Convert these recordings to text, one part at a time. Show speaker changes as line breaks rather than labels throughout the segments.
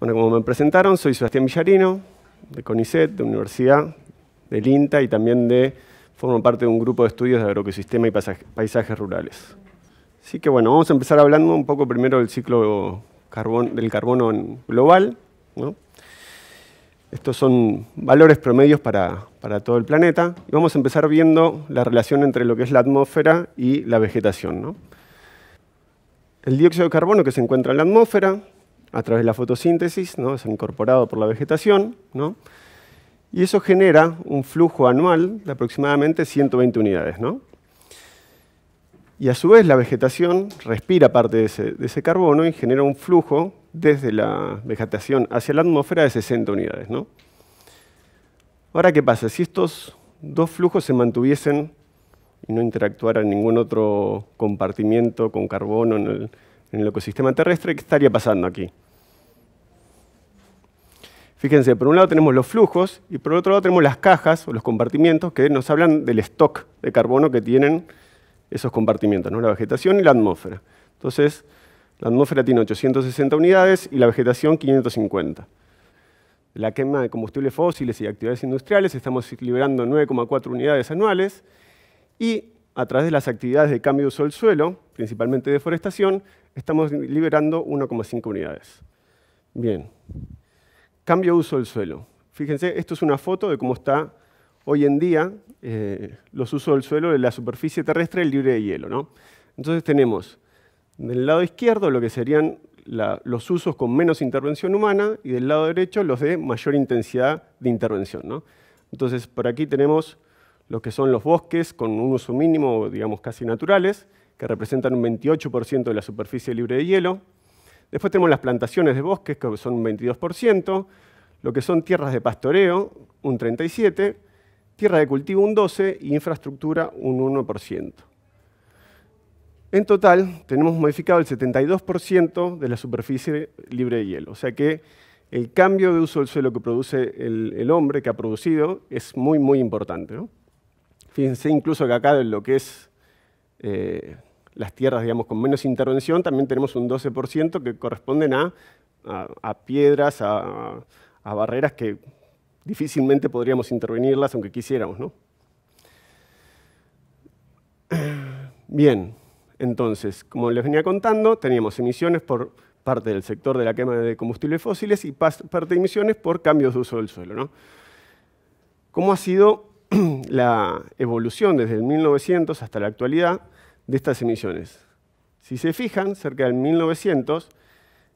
Bueno, como me presentaron, soy Sebastián Villarino, de CONICET, de Universidad, del INTA y también de, formo parte de un grupo de estudios de agroecosistema y paisajes rurales. Así que bueno, vamos a empezar hablando un poco primero del ciclo del carbono global. Estos son valores promedios para, todo el planeta. Y vamos a empezar viendo la relación entre lo que es la atmósfera y la vegetación. El dióxido de carbono que se encuentra en la atmósfera a través de la fotosíntesis, ¿no? es incorporado por la vegetación, ¿no? y eso genera un flujo anual de aproximadamente 120 unidades. ¿no? Y a su vez la vegetación respira parte de ese, carbono y genera un flujo desde la vegetación hacia la atmósfera de 60 unidades. ¿no? Ahora, ¿qué pasa? Si estos dos flujos se mantuviesen y no interactuaran ningún otro compartimiento con carbono en el, en el ecosistema terrestre, ¿qué estaría pasando aquí? Fíjense, por un lado tenemos los flujos y por otro lado tenemos las cajas o los compartimientos que nos hablan del stock de carbono que tienen esos compartimientos, ¿no? la vegetación y la atmósfera. Entonces, la atmósfera tiene 860 unidades y la vegetación 550. La quema de combustibles fósiles y actividades industriales estamos liberando 9,4 unidades anuales y a través de las actividades de cambio de uso del suelo, principalmente deforestación, estamos liberando 1,5 unidades. Bien. Cambio de uso del suelo. Fíjense, esto es una foto de cómo está hoy en día eh, los usos del suelo de la superficie terrestre libre de hielo. ¿no? Entonces tenemos del lado izquierdo lo que serían los usos con menos intervención humana y del lado derecho los de mayor intensidad de intervención. ¿no? Entonces por aquí tenemos lo que son los bosques con un uso mínimo, digamos casi naturales, que representan un 28% de la superficie libre de hielo. Después tenemos las plantaciones de bosques, que son un 22%, lo que son tierras de pastoreo, un 37%, tierra de cultivo un 12% y infraestructura un 1%. En total, tenemos modificado el 72% de la superficie libre de hielo. O sea que el cambio de uso del suelo que produce el, hombre, que ha producido, es muy, muy importante. Fíjense incluso que acá en lo que es eh, las tierras digamos, con menos intervención, también tenemos un 12% que corresponden a, piedras, a, barreras que difícilmente podríamos intervenirlas aunque quisiéramos. ¿no? Bien, entonces, como les venía contando, teníamos emisiones por parte del sector de la quema de combustibles fósiles y parte de emisiones por cambios de uso del suelo. ¿no? ¿Cómo ha sido la evolución desde el 1900 hasta la actualidad? de estas emisiones. Si se fijan, cerca del 1900,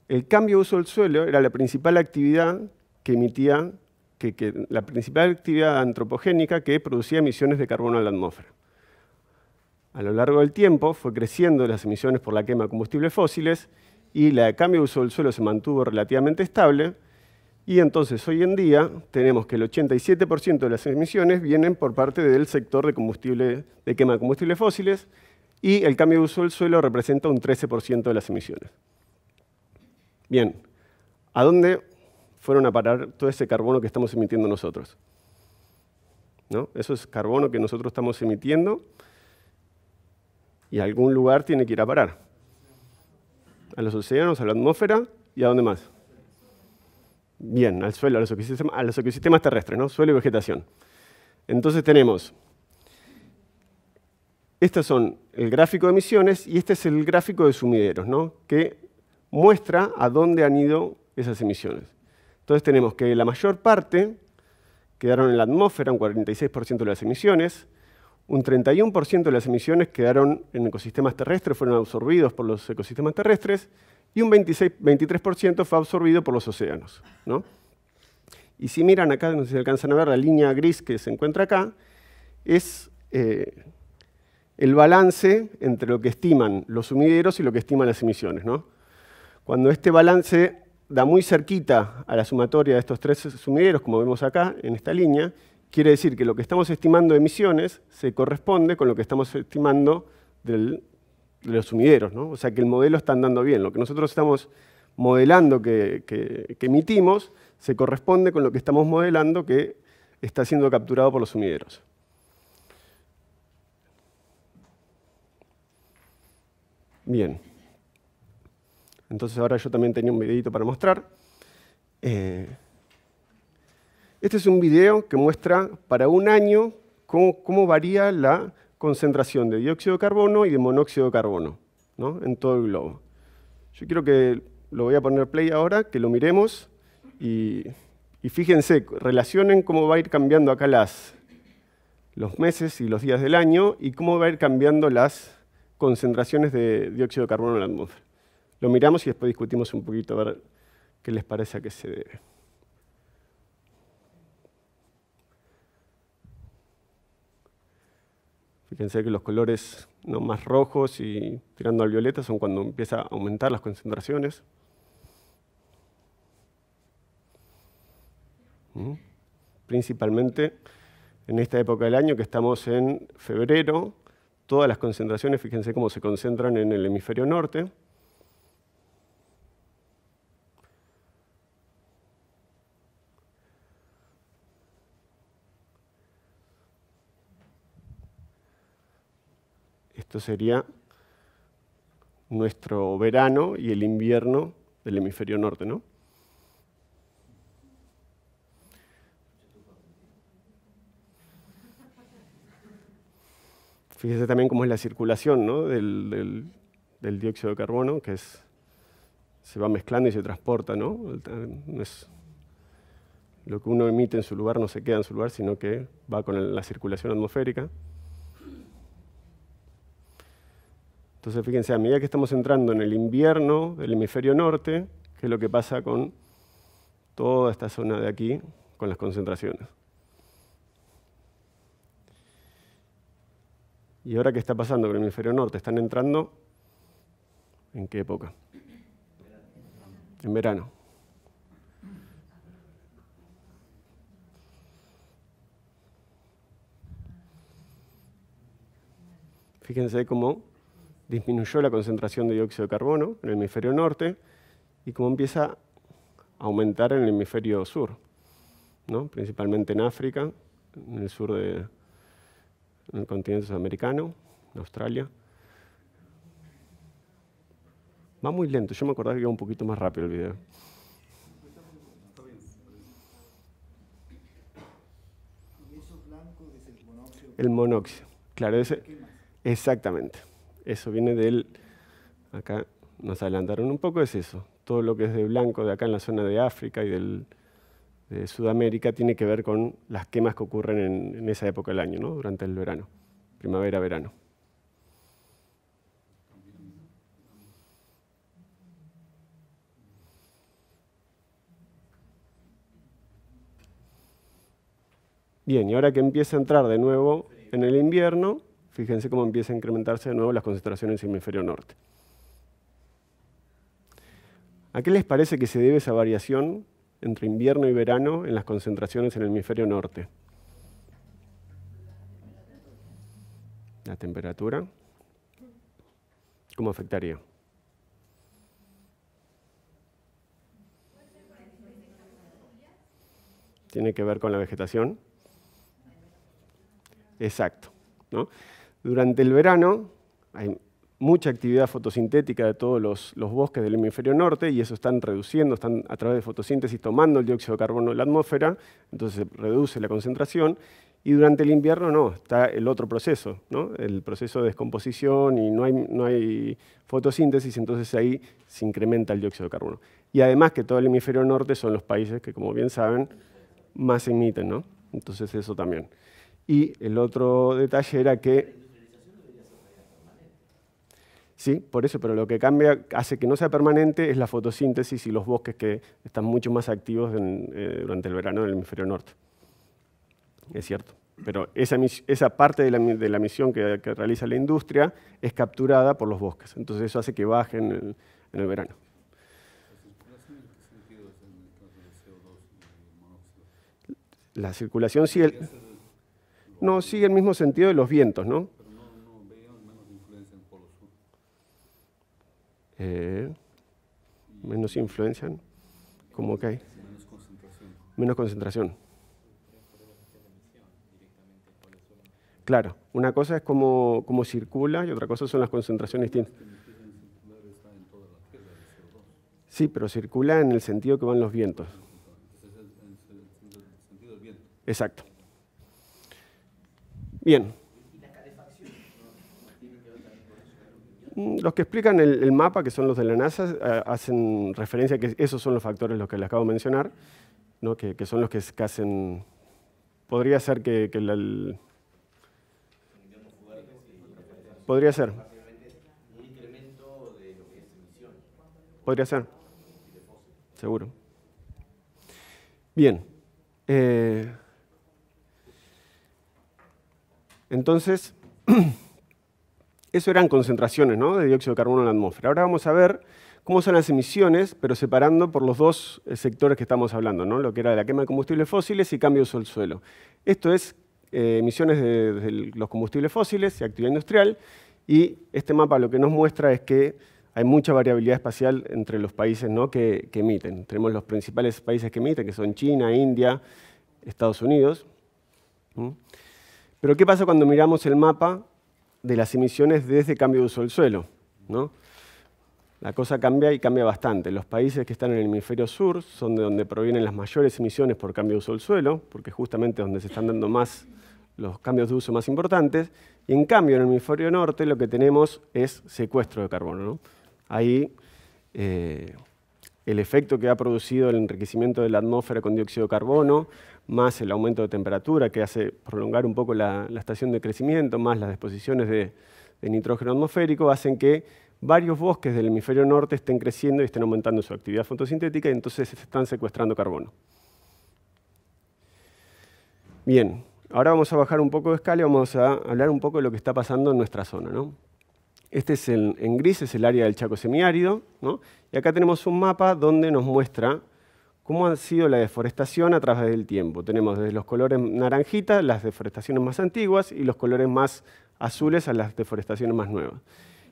el cambio de uso del suelo era la principal actividad que emitía, que, la principal actividad antropogénica que producía emisiones de carbono a la atmósfera. A lo largo del tiempo fue creciendo las emisiones por la quema de combustibles fósiles y la de cambio de uso del suelo se mantuvo relativamente estable y entonces hoy en día tenemos que el 87% de las emisiones vienen por parte del sector de, combustible, de quema de combustibles fósiles y el cambio de uso del suelo representa un 13% de las emisiones. Bien, ¿a dónde fueron a parar todo ese carbono que estamos emitiendo nosotros? ¿No? Eso es carbono que nosotros estamos emitiendo y a algún lugar tiene que ir a parar. A los océanos, a la atmósfera y a dónde más. Bien, al suelo, a los ecosistemas, terrestres, ¿no? suelo y vegetación. Entonces tenemos estos son el gráfico de emisiones y este es el gráfico de sumideros, ¿no? que muestra a dónde han ido esas emisiones. Entonces tenemos que la mayor parte quedaron en la atmósfera, un 46% de las emisiones, un 31% de las emisiones quedaron en ecosistemas terrestres, fueron absorbidos por los ecosistemas terrestres, y un 23% fue absorbido por los océanos. ¿no? Y si miran acá, no sé si alcanzan a ver la línea gris que se encuentra acá, es eh, el balance entre lo que estiman los sumideros y lo que estiman las emisiones. ¿no? Cuando este balance da muy cerquita a la sumatoria de estos tres sumideros, como vemos acá en esta línea, quiere decir que lo que estamos estimando de emisiones se corresponde con lo que estamos estimando de los sumideros. ¿no? O sea que el modelo está andando bien. Lo que nosotros estamos modelando que, que emitimos se corresponde con lo que estamos modelando que está siendo capturado por los sumideros. Bien. Entonces ahora yo también tenía un videito para mostrar. Eh, este es un video que muestra para un año cómo, varía la concentración de dióxido de carbono y de monóxido de carbono en todo el globo. Yo quiero que lo voy a poner play ahora, que lo miremos y, fíjense, relacionen cómo va a ir cambiando acá las, los meses y los días del año y cómo va a ir cambiando las concentraciones de dióxido de carbono en la atmósfera. Lo miramos y después discutimos un poquito a ver qué les parece a qué se debe. Fíjense que los colores ¿no? más rojos y tirando al violeta son cuando empieza a aumentar las concentraciones. ¿Mm? Principalmente en esta época del año que estamos en febrero, todas las concentraciones, fíjense cómo se concentran en el hemisferio norte. Esto sería nuestro verano y el invierno del hemisferio norte, ¿no? Fíjese también cómo es la circulación del, dióxido de carbono, que se va mezclando y se transporta. ¿no? es, lo que uno emite en su lugar no se queda en su lugar, sino que va con la circulación atmosférica. Entonces, fíjense, a medida que estamos entrando en el invierno del hemisferio norte, ¿qué es lo que pasa con toda esta zona de aquí, con las concentraciones? ¿Y ahora qué está pasando con el hemisferio norte? ¿Están entrando en qué época? En verano. Fíjense cómo disminuyó la concentración de dióxido de carbono en el hemisferio norte y cómo empieza a aumentar en el hemisferio sur, ¿no? principalmente en África, en el sur de, en el continente sudamericano, en Australia. Va muy lento, yo me acordaba que iba un poquito más rápido el video. El monóxido, claro, ese, exactamente. Eso viene del, acá nos adelantaron un poco, es eso. Todo lo que es de blanco de acá en la zona de África y del, de Sudamérica tiene que ver con las quemas que ocurren en, esa época del año, ¿no? durante el verano, primavera-verano. Bien, y ahora que empieza a entrar de nuevo en el invierno, fíjense cómo empieza a incrementarse de nuevo las concentraciones en el hemisferio norte. ¿A qué les parece que se debe esa variación entre invierno y verano en las concentraciones en el hemisferio norte. La temperatura. ¿Cómo afectaría? Tiene que ver con la vegetación. Exacto. Durante el verano hay mucha actividad fotosintética de todos los, bosques del hemisferio norte y eso están reduciendo, están a través de fotosíntesis tomando el dióxido de carbono de la atmósfera, entonces se reduce la concentración. Y durante el invierno no, está el otro proceso, el proceso de descomposición y no hay, no hay fotosíntesis, entonces ahí se incrementa el dióxido de carbono. Y además que todo el hemisferio norte son los países que, como bien saben, más emiten, ¿no? Entonces eso también. Y el otro detalle era que Sí, por eso, pero lo que cambia, hace que no sea permanente, es la fotosíntesis y los bosques que están mucho más activos eh, durante el verano en el hemisferio norte. Es cierto. Pero esa, esa parte de la, misión que, realiza la industria es capturada por los bosques. Entonces eso hace que baje en el, en el verano. La circulación sigue el, no sigue el mismo sentido de los vientos, ¿no? Eh, menos influencia, como que hay menos concentración. Claro, una cosa es cómo, cómo, circula y otra cosa son las concentraciones distintas. Sí, pero circula en el sentido que van los vientos. Exacto. Bien. Los que explican el, mapa, que son los de la NASA, eh, hacen referencia a que esos son los factores los que les acabo de mencionar, ¿no? que, son los que, hacen... Podría ser que, el, Podría ser. Podría ser. Seguro. Bien. Eh, entonces, eso eran concentraciones de dióxido de carbono en la atmósfera. Ahora vamos a ver cómo son las emisiones, pero separando por los dos eh, sectores que estamos hablando, ¿no? lo que era la quema de combustibles fósiles y cambio de uso del suelo. Esto es eh, emisiones de, los combustibles fósiles y actividad industrial, y este mapa lo que nos muestra es que hay mucha variabilidad espacial entre los países ¿no? que, emiten. Tenemos los principales países que emiten, que son China, India, Estados Unidos. Pero ¿qué pasa cuando miramos el mapa de las emisiones desde cambio de uso del suelo? ¿no? La cosa cambia y cambia bastante. Los países que están en el hemisferio sur son de donde provienen las mayores emisiones por cambio de uso del suelo, porque justamente es donde se están dando más los cambios de uso más importantes. Y en cambio, en el hemisferio norte lo que tenemos es secuestro de carbono. Ahí eh, el efecto que ha producido el enriquecimiento de la atmósfera con dióxido de carbono, más el aumento de temperatura que hace prolongar un poco la, estación de crecimiento, más las disposiciones de, nitrógeno atmosférico, hacen que varios bosques del hemisferio norte estén creciendo y estén aumentando su actividad fotosintética y entonces se están secuestrando carbono. Bien, ahora vamos a bajar un poco de escala y vamos a hablar un poco de lo que está pasando en nuestra zona. Este es el, en gris es el área del Chaco semiárido, y acá tenemos un mapa donde nos muestra cómo ha sido la deforestación a través del tiempo. Tenemos desde los colores naranjitas, las deforestaciones más antiguas, y los colores más azules a las deforestaciones más nuevas.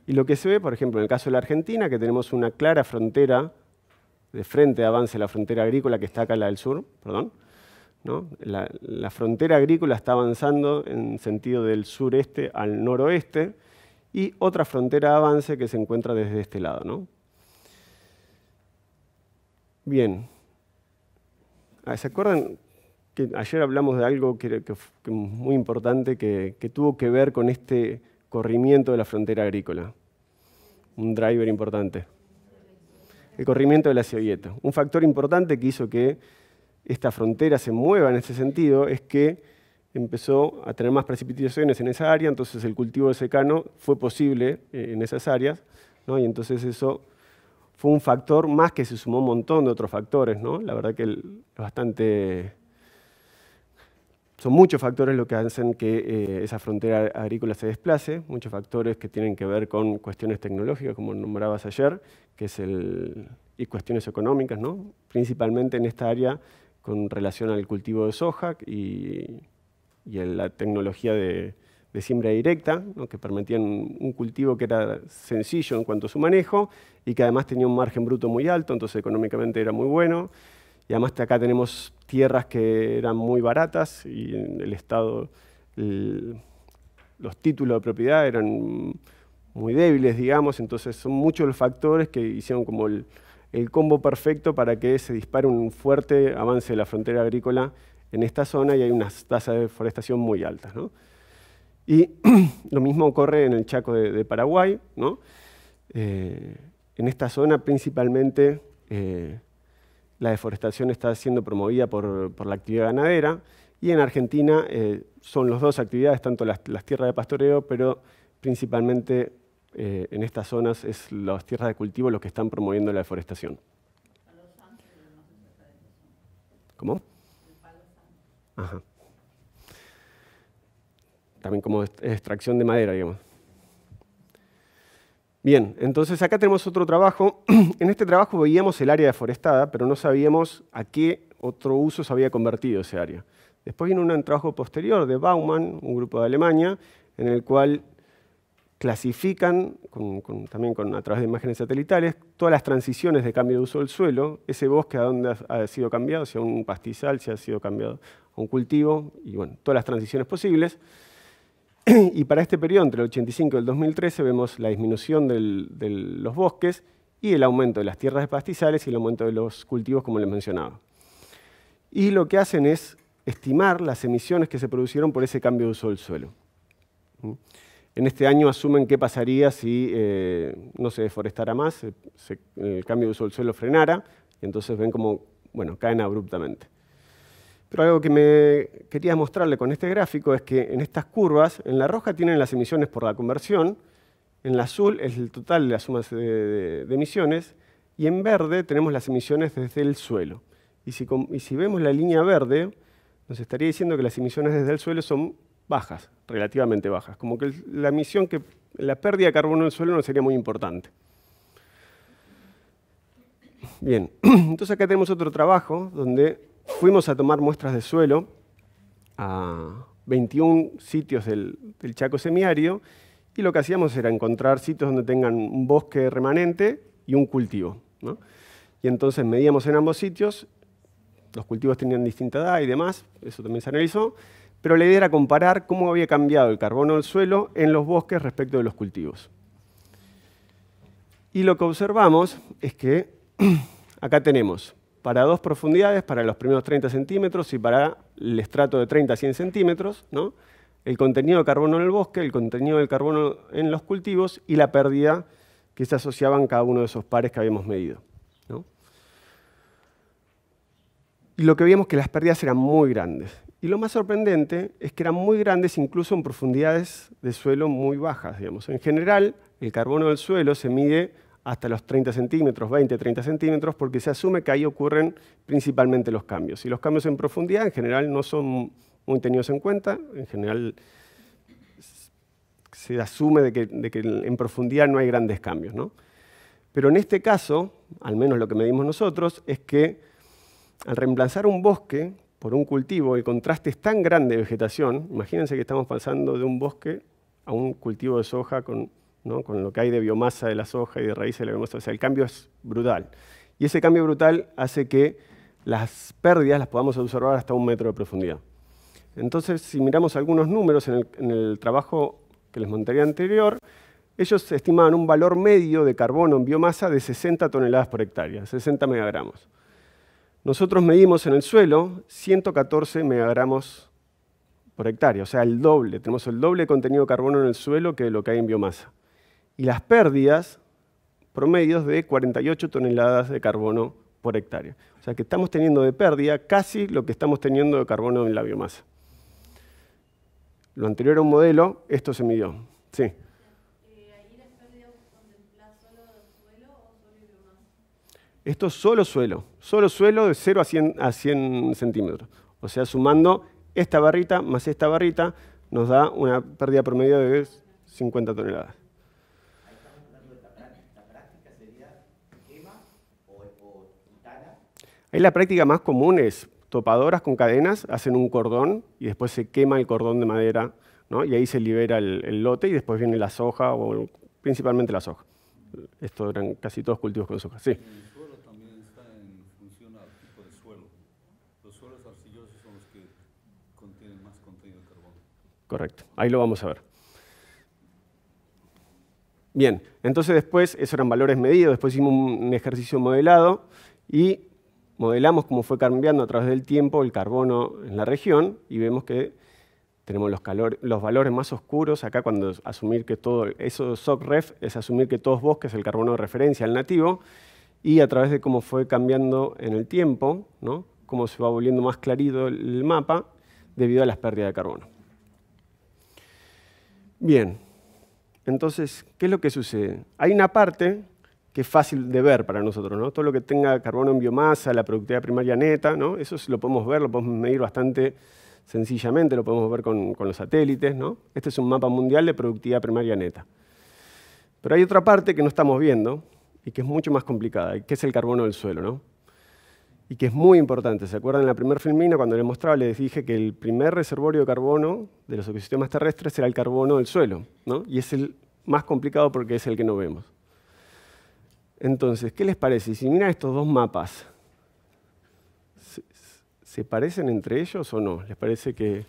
Y lo que se ve, por ejemplo, en el caso de la Argentina, que tenemos una clara frontera de frente de avance la frontera agrícola que está acá la del sur, perdón, la, frontera agrícola está avanzando en sentido del sureste al noroeste, y otra frontera de avance que se encuentra desde este lado. ¿no? Bien. Ah, ¿Se acuerdan que ayer hablamos de algo que, que, muy importante que, tuvo que ver con este corrimiento de la frontera agrícola? Un driver importante. El corrimiento de la cebolleta. Un factor importante que hizo que esta frontera se mueva en ese sentido es que empezó a tener más precipitaciones en esa área, entonces el cultivo de secano fue posible eh, en esas áreas, y entonces eso fue un factor más que se sumó un montón de otros factores. ¿no? La verdad que es bastante... Son muchos factores lo que hacen que eh, esa frontera agrícola se desplace, muchos factores que tienen que ver con cuestiones tecnológicas, como nombrabas ayer, que es el, y cuestiones económicas, ¿no? principalmente en esta área con relación al cultivo de soja y, y la tecnología de, siembra directa, que permitían un cultivo que era sencillo en cuanto a su manejo y que además tenía un margen bruto muy alto, entonces económicamente era muy bueno. Y además acá tenemos tierras que eran muy baratas y el Estado los títulos de propiedad eran muy débiles, digamos, entonces son muchos los factores que hicieron como el, combo perfecto para que se dispare un fuerte avance de la frontera agrícola en esta zona y hay unas tasas de deforestación muy altas. Y lo mismo ocurre en el Chaco de, Paraguay. Eh, en esta zona principalmente eh, la deforestación está siendo promovida por, la actividad ganadera y en Argentina eh, son las dos actividades, tanto las, tierras de pastoreo, pero principalmente en estas zonas es las tierras de cultivo los que están promoviendo la deforestación. ¿Cómo? También como extracción de madera, digamos. Bien, entonces acá tenemos otro trabajo. en este trabajo veíamos el área deforestada, pero no sabíamos a qué otro uso se había convertido ese área. Después vino un trabajo posterior de Baumann, un grupo de Alemania, en el cual clasifican, también con, a través de imágenes satelitales, todas las transiciones de cambio de uso del suelo, ese bosque a dónde ha, sido cambiado, si a un pastizal, si ha sido cambiado a un cultivo, y bueno, todas las transiciones posibles. Y para este periodo, entre el 85 y el 2013, vemos la disminución de los bosques y el aumento de las tierras de pastizales y el aumento de los cultivos, como les mencionaba. Y lo que hacen es estimar las emisiones que se producieron por ese cambio de uso del suelo. ¿Mm? En este año asumen qué pasaría si eh, no se deforestara más, el cambio de uso del suelo frenara, y entonces ven cómo bueno, caen abruptamente. Pero algo que me quería mostrarle con este gráfico es que en estas curvas, en la roja tienen las emisiones por la conversión, en la azul es el total de las sumas de, emisiones, y en verde tenemos las emisiones desde el suelo. Y si, y si vemos la línea verde, nos estaría diciendo que las emisiones desde el suelo son bajas, relativamente bajas, como que la emisión que la pérdida de carbono en el suelo no sería muy importante. Bien, entonces acá tenemos otro trabajo donde fuimos a tomar muestras de suelo a 21 sitios del, Chaco semiario y lo que hacíamos era encontrar sitios donde tengan un bosque remanente y un cultivo. Y entonces medíamos en ambos sitios, los cultivos tenían distinta edad y demás, eso también se analizó, pero la idea era comparar cómo había cambiado el carbono del suelo en los bosques respecto de los cultivos. Y lo que observamos es que acá tenemos para dos profundidades, para los primeros 30 centímetros y para el estrato de 30 a 100 centímetros, el contenido de carbono en el bosque, el contenido del carbono en los cultivos y la pérdida que se asociaba en cada uno de esos pares que habíamos medido. Y lo que vimos que las pérdidas eran muy grandes. Y lo más sorprendente es que eran muy grandes incluso en profundidades de suelo muy bajas. Digamos. En general, el carbono del suelo se mide hasta los 30 centímetros, 20, 30 centímetros, porque se asume que ahí ocurren principalmente los cambios. Y los cambios en profundidad en general no son muy tenidos en cuenta, en general se asume de que, en profundidad no hay grandes cambios. Pero en este caso, al menos lo que medimos nosotros, es que al reemplazar un bosque por un cultivo, el contraste es tan grande de vegetación, imagínense que estamos pasando de un bosque a un cultivo de soja con, con lo que hay de biomasa de la soja y de raíces de la biomasa, o sea, el cambio es brutal. Y ese cambio brutal hace que las pérdidas las podamos observar hasta un metro de profundidad. Entonces, si miramos algunos números en el, trabajo que les montaría anterior, ellos estimaban un valor medio de carbono en biomasa de 60 toneladas por hectárea, 60 megagramos. Nosotros medimos en el suelo 114 megagramos por hectárea, o sea, el doble. Tenemos el doble contenido de carbono en el suelo que lo que hay en biomasa. Y las pérdidas promedios de 48 toneladas de carbono por hectárea. O sea que estamos teniendo de pérdida casi lo que estamos teniendo de carbono en la biomasa. Lo anterior a un modelo, esto se midió. Sí. Esto es solo suelo, solo suelo de 0 a 100, a 100 centímetros. O sea, sumando esta barrita más esta barrita, nos da una pérdida promedio de 50 toneladas. Ahí la práctica más común es topadoras con cadenas, hacen un cordón y después se quema el cordón de madera, ¿no? y ahí se libera el, el, lote y después viene la soja, o principalmente la soja. Esto eran casi todos cultivos con soja. Sí. Correcto, ahí lo vamos a ver. Bien, entonces después, esos eran valores medidos, después hicimos un ejercicio modelado y modelamos cómo fue cambiando a través del tiempo el carbono en la región y vemos que tenemos los, valores más oscuros, acá cuando asumir que todo, eso SOCREF es asumir que todos bosques es el carbono de referencia al nativo, y a través de cómo fue cambiando en el tiempo, ¿no? cómo se va volviendo más clarito el mapa debido a las pérdidas de carbono. Bien, entonces, ¿qué es lo que sucede? Hay una parte que es fácil de ver para nosotros, ¿no? Todo lo que tenga carbono en biomasa, la productividad primaria neta, ¿no? Eso lo podemos ver, lo podemos medir bastante sencillamente, lo podemos ver con, con los satélites, ¿no? Este es un mapa mundial de productividad primaria neta. Pero hay otra parte que no estamos viendo y que es mucho más complicada, que es el carbono del suelo, ¿no? y que es muy importante. ¿Se acuerdan en la primera filmina cuando les mostraba, les dije que el primer reservorio de carbono de los ecosistemas terrestres era el carbono del suelo, ¿no? y es el más complicado porque es el que no vemos. Entonces, ¿qué les parece? Si miran estos dos mapas, ¿se, parecen entre ellos o no? ¿Les parece que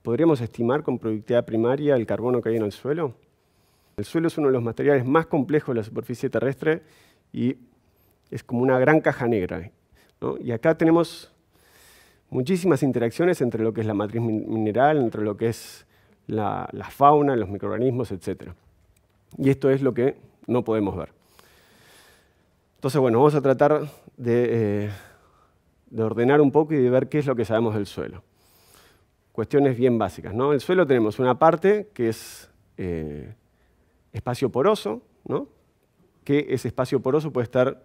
podríamos estimar con productividad primaria el carbono que hay en el suelo? El suelo es uno de los materiales más complejos de la superficie terrestre y es como una gran caja negra. Y acá tenemos muchísimas interacciones entre lo que es la matriz mineral, entre lo que es la, fauna, los microorganismos, etc. Y esto es lo que no podemos ver. Entonces, bueno, vamos a tratar de, eh, de ordenar un poco y de ver qué es lo que sabemos del suelo cuestiones bien básicas. ¿no? El suelo tenemos una parte que es eh, espacio poroso, ¿no? que ese espacio poroso puede, estar,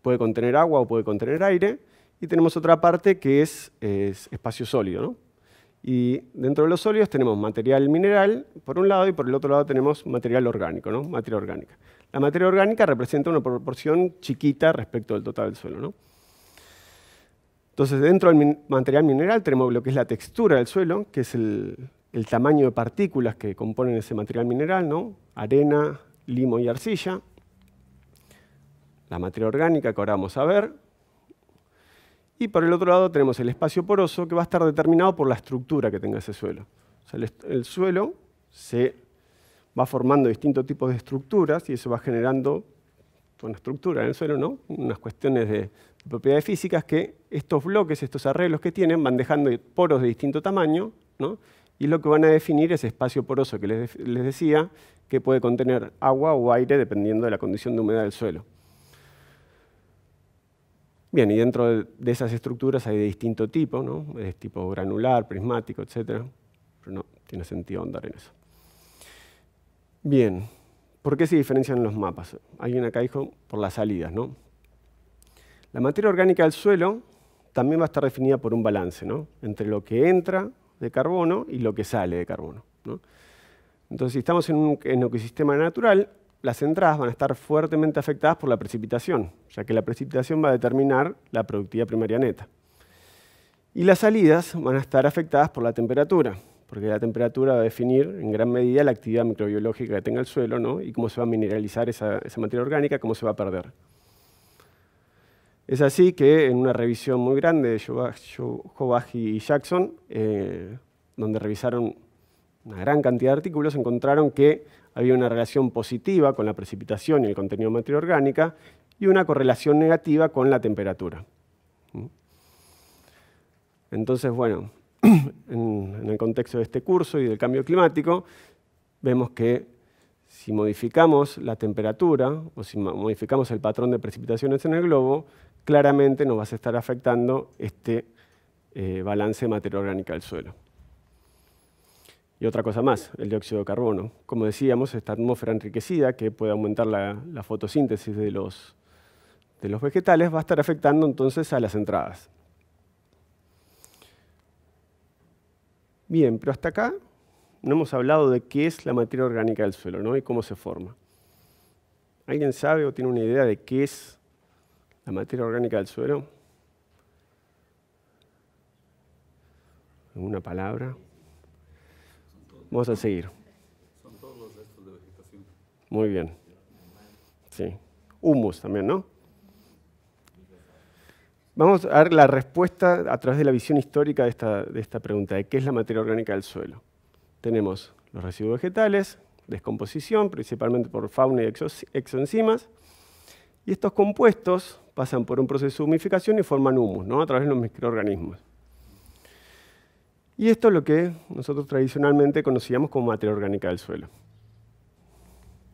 puede contener agua o puede contener aire, y tenemos otra parte que es, espacio sólido. ¿no? Y dentro de los sólidos tenemos material mineral por un lado y por el otro lado tenemos material orgánico, ¿no? materia orgánica. La materia orgánica representa una proporción chiquita respecto del total del suelo. ¿no? Entonces, dentro del material mineral tenemos lo que es la textura del suelo, que es el, tamaño de partículas que componen ese material mineral, ¿no? arena, limo y arcilla. La materia orgánica que ahora vamos a ver. Y por el otro lado tenemos el espacio poroso que va a estar determinado por la estructura que tenga ese suelo. O sea, el, suelo se va formando distintos tipos de estructuras y eso va generando una estructura en el suelo, ¿no? unas cuestiones de, propiedades físicas que estos bloques, estos arreglos que tienen, van dejando poros de distinto tamaño, ¿no? y lo que van a definir es espacio poroso que les, decía, que puede contener agua o aire dependiendo de la condición de humedad del suelo. Bien, y dentro de esas estructuras hay de distinto tipo, ¿no? Es tipo granular, prismático, etc. Pero no tiene sentido andar en eso. Bien, ¿por qué se diferencian los mapas? Alguien acá dijo por las salidas, ¿no? La materia orgánica del suelo también va a estar definida por un balance ¿no? entre lo que entra de carbono y lo que sale de carbono. Entonces, si estamos en un, ecosistema natural, las entradas van a estar fuertemente afectadas por la precipitación, ya que la precipitación va a determinar la productividad primaria neta. Y las salidas van a estar afectadas por la temperatura, porque la temperatura va a definir en gran medida la actividad microbiológica que tenga el suelo ¿no? y cómo se va a mineralizar esa materia orgánica, cómo se va a perder. Es así que en una revisión muy grande de Jovaji y Jackson, eh, donde revisaron una gran cantidad de artículos, encontraron que había una relación positiva con la precipitación y el contenido de materia orgánica y una correlación negativa con la temperatura. ¿Mm? Entonces, bueno, en el contexto de este curso y del cambio climático, vemos que si modificamos la temperatura o si modificamos el patrón de precipitaciones en el globo, claramente nos va a estar afectando este eh, balance de materia orgánica del suelo. Y otra cosa más, el dióxido de carbono. Como decíamos, esta atmósfera enriquecida que puede aumentar la, fotosíntesis de los, de los vegetales va a estar afectando entonces a las entradas. Bien, pero hasta acá no hemos hablado de qué es la materia orgánica del suelo ¿no? y cómo se forma. ¿Alguien sabe o tiene una idea de qué es la materia orgánica del suelo. ¿Alguna palabra? Vamos a seguir. Son todos los restos de vegetación. Muy bien. Sí. Humus también, ¿no? Vamos a dar la respuesta a través de la visión histórica de esta, de esta pregunta, de qué es la materia orgánica del suelo. Tenemos los residuos vegetales, descomposición, principalmente por fauna y exoenzimas, y estos compuestos pasan por un proceso de humificación y forman humus ¿no? a través de los microorganismos. Y esto es lo que nosotros tradicionalmente conocíamos como materia orgánica del suelo.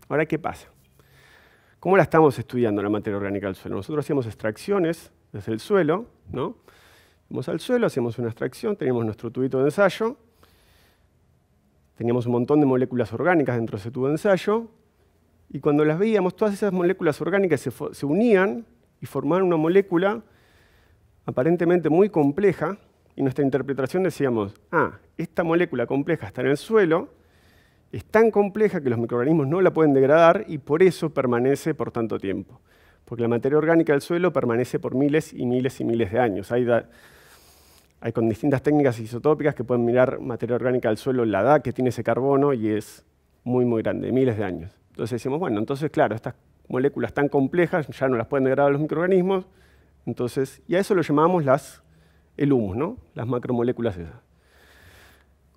Ahora, ¿qué pasa? ¿Cómo la estamos estudiando la materia orgánica del suelo? Nosotros hacíamos extracciones desde el suelo, ¿no? Vamos al suelo, hacemos una extracción, tenemos nuestro tubito de ensayo, teníamos un montón de moléculas orgánicas dentro de ese tubo de ensayo, y cuando las veíamos, todas esas moléculas orgánicas se, unían y formaron una molécula aparentemente muy compleja, y nuestra interpretación decíamos, ah, esta molécula compleja está en el suelo, es tan compleja que los microorganismos no la pueden degradar y por eso permanece por tanto tiempo. Porque la materia orgánica del suelo permanece por miles y miles y miles de años. Hay, con distintas técnicas isotópicas que pueden mirar materia orgánica del suelo, la edad que tiene ese carbono y es muy, muy grande, miles de años. Entonces decimos, bueno, entonces claro, estas moléculas tan complejas ya no las pueden degradar los microorganismos, entonces, y a eso lo llamamos las, el humus, ¿no? las macromoléculas esas.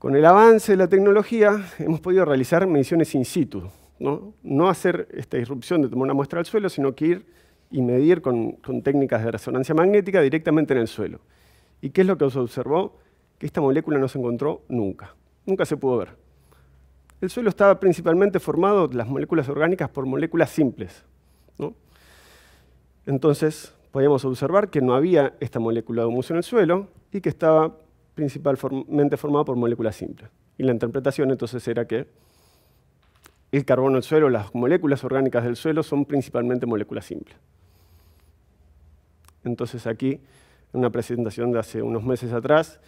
Con el avance de la tecnología hemos podido realizar mediciones in situ, no, no hacer esta disrupción de tomar una muestra al suelo, sino que ir y medir con, con técnicas de resonancia magnética directamente en el suelo. ¿Y qué es lo que se observó? Que esta molécula no se encontró nunca, nunca se pudo ver. El suelo estaba principalmente formado, las moléculas orgánicas, por moléculas simples. ¿no? Entonces, podíamos observar que no había esta molécula de humus en el suelo y que estaba principalmente formada por moléculas simples. Y la interpretación entonces era que el carbono del suelo, las moléculas orgánicas del suelo son principalmente moléculas simples. Entonces aquí, en una presentación de hace unos meses atrás,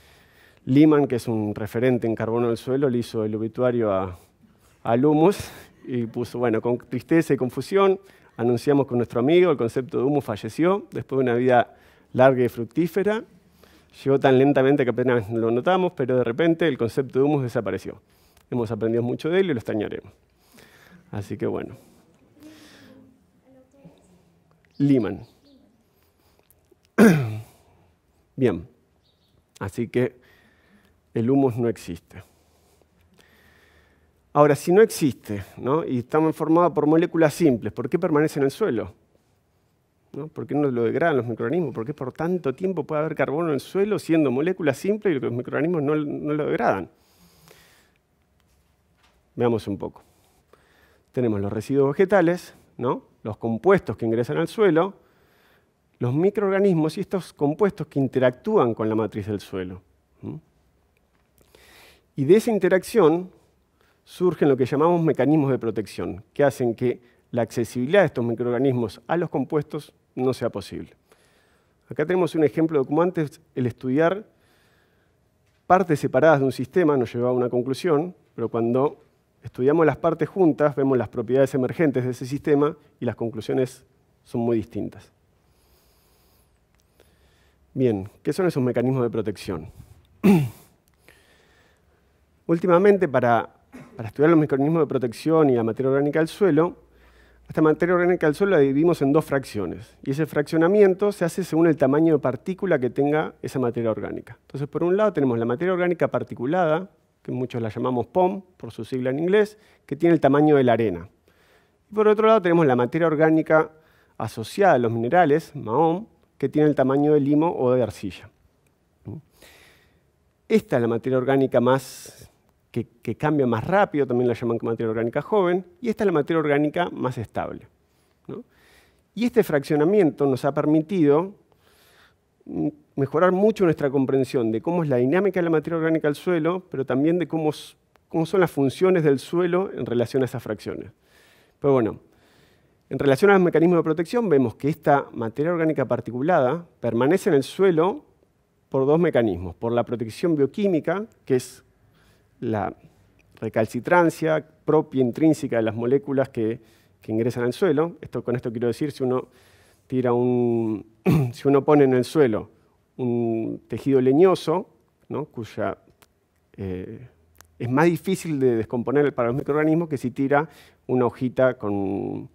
Liman, que es un referente en carbono del suelo, le hizo el obituario a, al humus y puso, bueno, con tristeza y confusión, anunciamos con nuestro amigo el concepto de humus falleció después de una vida larga y fructífera. Llegó tan lentamente que apenas lo notamos, pero de repente el concepto de humus desapareció. Hemos aprendido mucho de él y lo extrañaremos. Así que bueno. Liman. Bien. Así que el humus no existe. Ahora, si no existe, ¿no? y estamos formados por moléculas simples, ¿por qué permanece en el suelo? ¿Por qué no lo degradan los microorganismos? ¿Por qué por tanto tiempo puede haber carbono en el suelo siendo moléculas simples y los microorganismos no, no lo degradan? Veamos un poco tenemos los residuos vegetales, ¿no? los compuestos que ingresan al suelo, los microorganismos y estos compuestos que interactúan con la matriz del suelo. Y de esa interacción surgen lo que llamamos mecanismos de protección, que hacen que la accesibilidad de estos microorganismos a los compuestos no sea posible. Acá tenemos un ejemplo de cómo antes el estudiar partes separadas de un sistema nos llevaba a una conclusión, pero cuando estudiamos las partes juntas, vemos las propiedades emergentes de ese sistema y las conclusiones son muy distintas. Bien, ¿qué son esos mecanismos de protección? Últimamente, para, estudiar los mecanismos de protección y la materia orgánica del suelo, esta materia orgánica del suelo la dividimos en dos fracciones. Y ese fraccionamiento se hace según el tamaño de partícula que tenga esa materia orgánica. Entonces, por un lado tenemos la materia orgánica particulada, que muchos la llamamos POM, por su sigla en inglés, que tiene el tamaño de la arena. Y por otro lado tenemos la materia orgánica asociada a los minerales, MAOM, que tiene el tamaño de limo o de arcilla. Esta es la materia orgánica más que, cambia más rápido, también la llaman materia orgánica joven, y esta es la materia orgánica más estable. Y este fraccionamiento nos ha permitido mejorar mucho nuestra comprensión de cómo es la dinámica de la materia orgánica del suelo, pero también de cómo, cómo son las funciones del suelo en relación a esas fracciones. Pero bueno, en relación a los mecanismos de protección, vemos que esta materia orgánica particulada permanece en el suelo por dos mecanismos. Por la protección bioquímica, que es la recalcitrancia propia intrínseca de las moléculas que, que ingresan al suelo. Esto, con esto quiero decir, si uno tira un, si uno pone en el suelo un tejido leñoso, cuya eh, es más difícil de descomponer para los microorganismos que si tira una hojita con,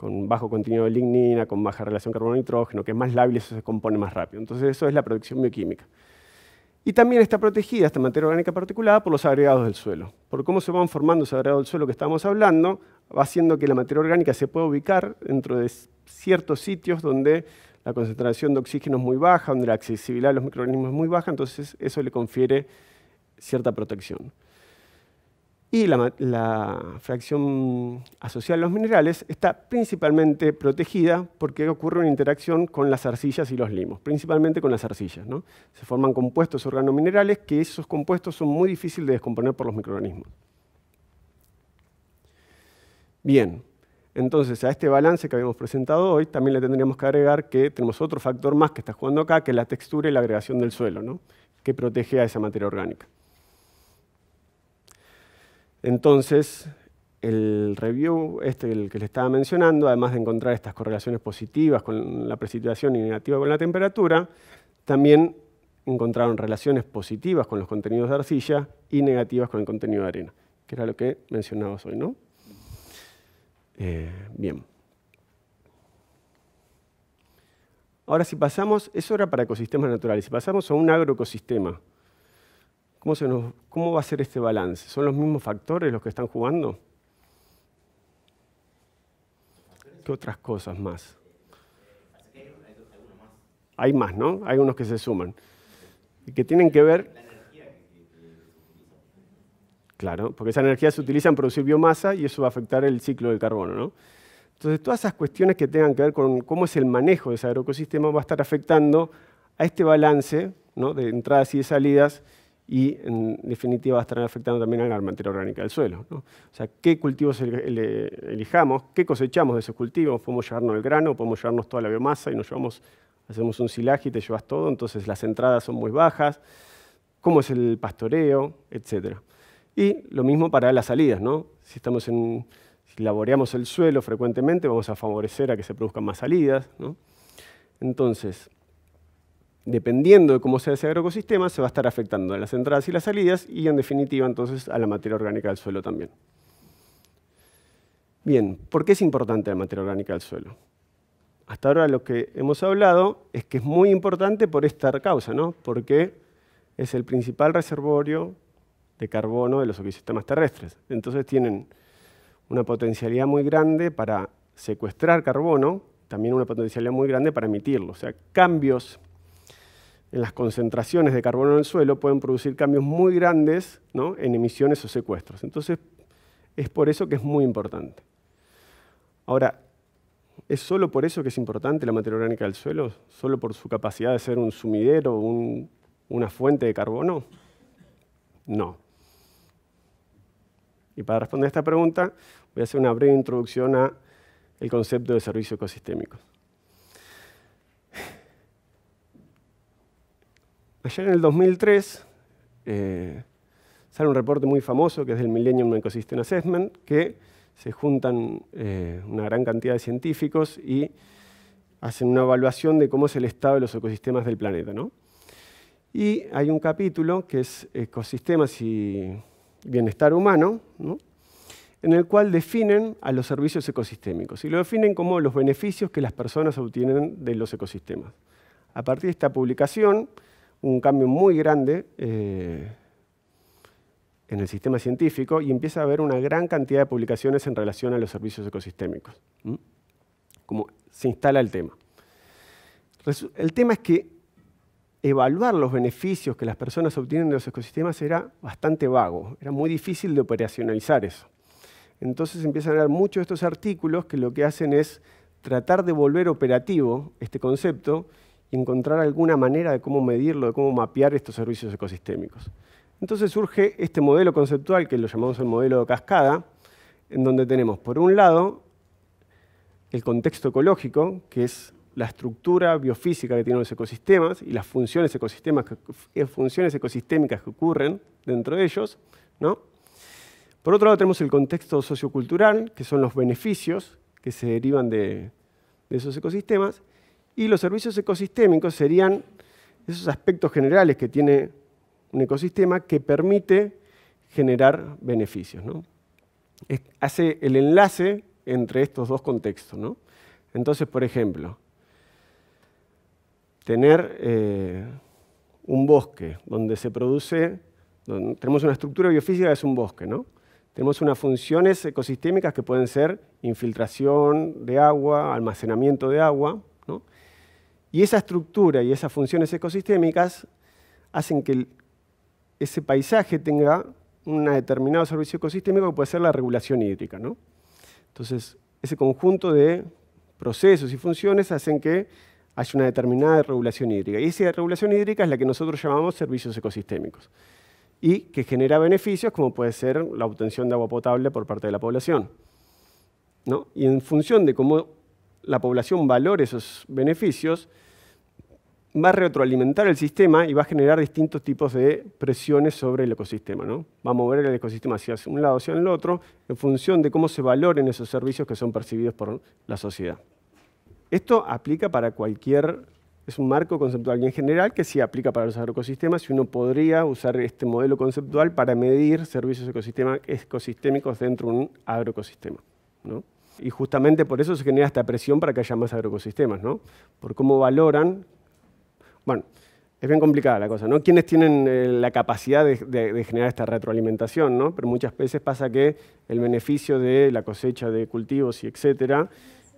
bajo contenido de lignina, con baja relación carbono-nitrógeno, que es más lábil, eso se compone más rápido. Entonces eso es la producción bioquímica. Y también está protegida esta materia orgánica particulada por los agregados del suelo. Por cómo se van formando esos agregados del suelo que estamos hablando, va haciendo que la materia orgánica se pueda ubicar dentro de ciertos sitios donde la concentración de oxígeno es muy baja, donde la accesibilidad a los microorganismos es muy baja, entonces eso le confiere cierta protección. Y la, fracción asociada a los minerales está principalmente protegida porque ocurre una interacción con las arcillas y los limos, principalmente con las arcillas. ¿no? Se forman compuestos organominerales que esos compuestos son muy difíciles de descomponer por los microorganismos. Bien, entonces, a este balance que habíamos presentado hoy, también le tendríamos que agregar que tenemos otro factor más que está jugando acá, que es la textura y la agregación del suelo, ¿no? que protege a esa materia orgánica. Entonces, el review, este el que le estaba mencionando, además de encontrar estas correlaciones positivas con la precipitación y negativas con la temperatura, también encontraron relaciones positivas con los contenidos de arcilla y negativas con el contenido de arena, que era lo que mencionabas hoy, ¿no? Eh, bien. Ahora si pasamos, eso era para ecosistemas naturales, si pasamos a un agroecosistema, ¿Cómo, se nos, ¿Cómo va a ser este balance? ¿Son los mismos factores los que están jugando? ¿Qué otras cosas más? Hay más, ¿no? Hay unos que se suman. Y que tienen que ver... Claro, porque esa energía se utiliza en producir biomasa y eso va a afectar el ciclo del carbono, ¿no? Entonces, todas esas cuestiones que tengan que ver con cómo es el manejo de ese agroecosistema va a estar afectando a este balance de entradas y de salidas y en definitiva va a estar afectando también a la materia orgánica del suelo. O sea, qué cultivos elijamos, qué cosechamos de esos cultivos, podemos llevarnos el grano, podemos llevarnos toda la biomasa y nos llevamos, hacemos un silaje y te llevas todo, entonces las entradas son muy bajas, cómo es el pastoreo, etc. Y lo mismo para las salidas, ¿no? Si estamos si laboreamos el suelo frecuentemente, vamos a favorecer a que se produzcan más salidas, ¿no? Entonces, dependiendo de cómo sea ese agroecosistema, se va a estar afectando a las entradas y las salidas y, en definitiva, entonces, a la materia orgánica del suelo también. Bien, ¿por qué es importante la materia orgánica del suelo? Hasta ahora lo que hemos hablado es que es muy importante por esta causa, ¿no? Porque es el principal reservorio de carbono de los ecosistemas terrestres. Entonces tienen una potencialidad muy grande para secuestrar carbono, también una potencialidad muy grande para emitirlo. O sea, cambios en las concentraciones de carbono en el suelo pueden producir cambios muy grandes en emisiones o secuestros. Entonces, es por eso que es muy importante. Ahora, ¿es solo por eso que es importante la materia orgánica del suelo? ¿Solo por su capacidad de ser un sumidero, una fuente de carbono? No. Y para responder a esta pregunta, voy a hacer una breve introducción al concepto de servicio ecosistémico. Ayer en el 2003 eh, sale un reporte muy famoso que es del Millennium Ecosystem Assessment, que se juntan eh, una gran cantidad de científicos y hacen una evaluación de cómo es el estado de los ecosistemas del planeta. Y hay un capítulo que es ecosistemas y bienestar humano, en el cual definen a los servicios ecosistémicos y lo definen como los beneficios que las personas obtienen de los ecosistemas. A partir de esta publicación, un cambio muy grande eh, en el sistema científico y empieza a haber una gran cantidad de publicaciones en relación a los servicios ecosistémicos. Como se instala el tema. El tema es que evaluar los beneficios que las personas obtienen de los ecosistemas era bastante vago, era muy difícil de operacionalizar eso. Entonces empiezan a haber muchos de estos artículos que lo que hacen es tratar de volver operativo este concepto y encontrar alguna manera de cómo medirlo, de cómo mapear estos servicios ecosistémicos. Entonces surge este modelo conceptual que lo llamamos el modelo de cascada, en donde tenemos, por un lado, el contexto ecológico, que es la estructura biofísica que tienen los ecosistemas y las funciones, eh, funciones ecosistémicas que ocurren dentro de ellos. ¿no? Por otro lado tenemos el contexto sociocultural, que son los beneficios que se derivan de, de esos ecosistemas. Y los servicios ecosistémicos serían esos aspectos generales que tiene un ecosistema que permite generar beneficios. hace el enlace entre estos dos contextos. Entonces, por ejemplo, tener eh, un bosque donde se produce, tenemos una estructura biofísica que es un bosque, ¿no? Tenemos unas funciones ecosistémicas que pueden ser infiltración de agua, almacenamiento de agua, y esa estructura y esas funciones ecosistémicas hacen que ese paisaje tenga un determinado servicio ecosistémico que puede ser la regulación hídrica. ¿no? Entonces, ese conjunto de procesos y funciones hacen que haya una determinada regulación hídrica. Y esa regulación hídrica es la que nosotros llamamos servicios ecosistémicos y que genera beneficios como puede ser la obtención de agua potable por parte de la población. ¿no? Y en función de cómo la población valore esos beneficios, va a retroalimentar el sistema y va a generar distintos tipos de presiones sobre el ecosistema. ¿no? Va a mover el ecosistema hacia un lado, hacia el otro, en función de cómo se valoren esos servicios que son percibidos por la sociedad. Esto aplica para cualquier, es un marco conceptual y en general que sí aplica para los agroecosistemas y uno podría usar este modelo conceptual para medir servicios ecosistémicos dentro de un agroecosistema. ¿no? Y justamente por eso se genera esta presión para que haya más agroecosistemas, ¿no? Por cómo valoran bueno, es bien complicada la cosa, ¿no? ¿Quiénes tienen eh, la capacidad de, generar esta retroalimentación, ¿no? Pero muchas veces pasa que el beneficio de la cosecha de cultivos y etcétera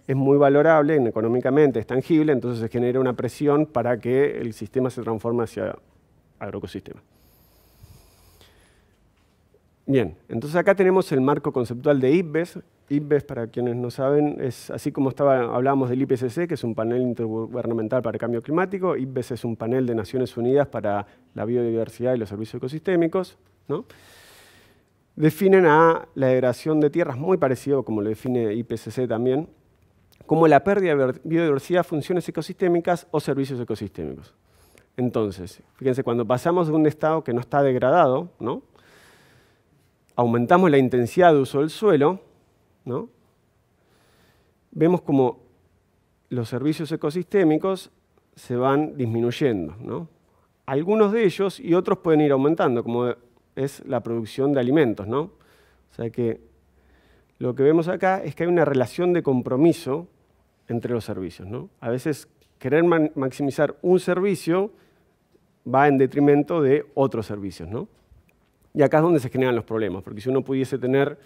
es muy valorable económicamente, es tangible, entonces se genera una presión para que el sistema se transforme hacia agroecosistema. Bien, entonces acá tenemos el marco conceptual de IPBES. IPBES, para quienes no saben, es así como estaba, hablábamos del IPCC, que es un panel intergubernamental para el cambio climático. IPBES es un panel de Naciones Unidas para la biodiversidad y los servicios ecosistémicos. Definen a la degradación de tierras muy parecido, como lo define IPCC también, como la pérdida de biodiversidad, funciones ecosistémicas o servicios ecosistémicos. Entonces, fíjense, cuando pasamos de un estado que no está degradado, ¿no? aumentamos la intensidad de uso del suelo, ¿no? vemos como los servicios ecosistémicos se van disminuyendo. ¿no? Algunos de ellos y otros pueden ir aumentando, como es la producción de alimentos. ¿no? O sea que lo que vemos acá es que hay una relación de compromiso entre los servicios. A veces querer maximizar un servicio va en detrimento de otros servicios. Y acá es donde se generan los problemas, porque si uno pudiese tener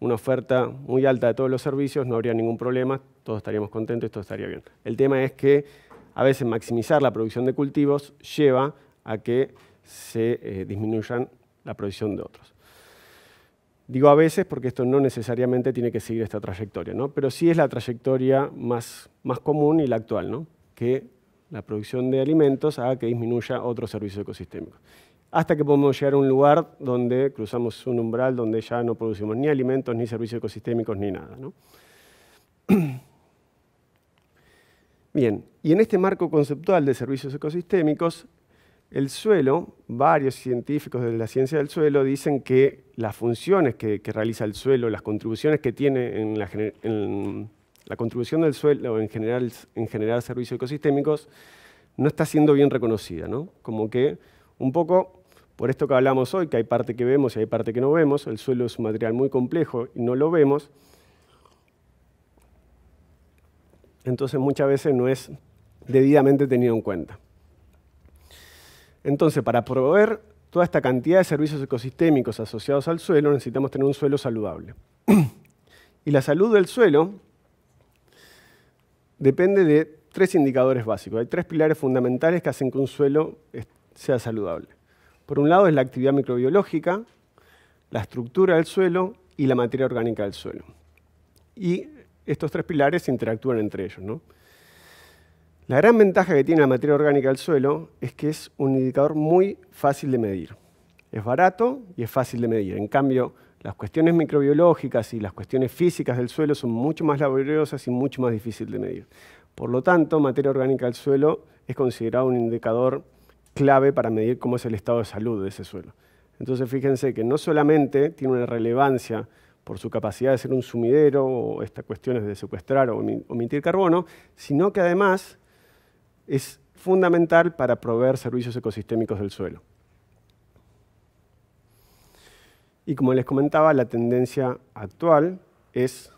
una oferta muy alta de todos los servicios, no habría ningún problema, todos estaríamos contentos todo estaría bien. El tema es que a veces maximizar la producción de cultivos lleva a que se eh, disminuyan la producción de otros. Digo a veces porque esto no necesariamente tiene que seguir esta trayectoria, ¿no? pero sí es la trayectoria más, más común y la actual, ¿no? que la producción de alimentos haga que disminuya otros servicios ecosistémicos hasta que podemos llegar a un lugar donde cruzamos un umbral donde ya no producimos ni alimentos, ni servicios ecosistémicos, ni nada. Bien, y en este marco conceptual de servicios ecosistémicos, el suelo, varios científicos de la ciencia del suelo dicen que las funciones que, realiza el suelo, las contribuciones que tiene en la, contribución del suelo en general, en generar servicios ecosistémicos, no está siendo bien reconocida. ¿no? Como que un poco por esto que hablamos hoy, que hay parte que vemos y hay parte que no vemos, el suelo es un material muy complejo y no lo vemos, entonces muchas veces no es debidamente tenido en cuenta. Entonces, para proveer toda esta cantidad de servicios ecosistémicos asociados al suelo, necesitamos tener un suelo saludable. y la salud del suelo depende de tres indicadores básicos. Hay tres pilares fundamentales que hacen que un suelo sea saludable. Por un lado es la actividad microbiológica, la estructura del suelo y la materia orgánica del suelo. Y estos tres pilares interactúan entre ellos. La gran ventaja que tiene la materia orgánica del suelo es que es un indicador muy fácil de medir. Es barato y es fácil de medir. En cambio, las cuestiones microbiológicas y las cuestiones físicas del suelo son mucho más laboriosas y mucho más difíciles de medir. Por lo tanto, materia orgánica del suelo es considerado un indicador clave para medir cómo es el estado de salud de ese suelo. Entonces fíjense que no solamente tiene una relevancia por su capacidad de ser un sumidero o estas cuestiones de secuestrar o omitir carbono, sino que además es fundamental para proveer servicios ecosistémicos del suelo. Y como les comentaba, la tendencia actual es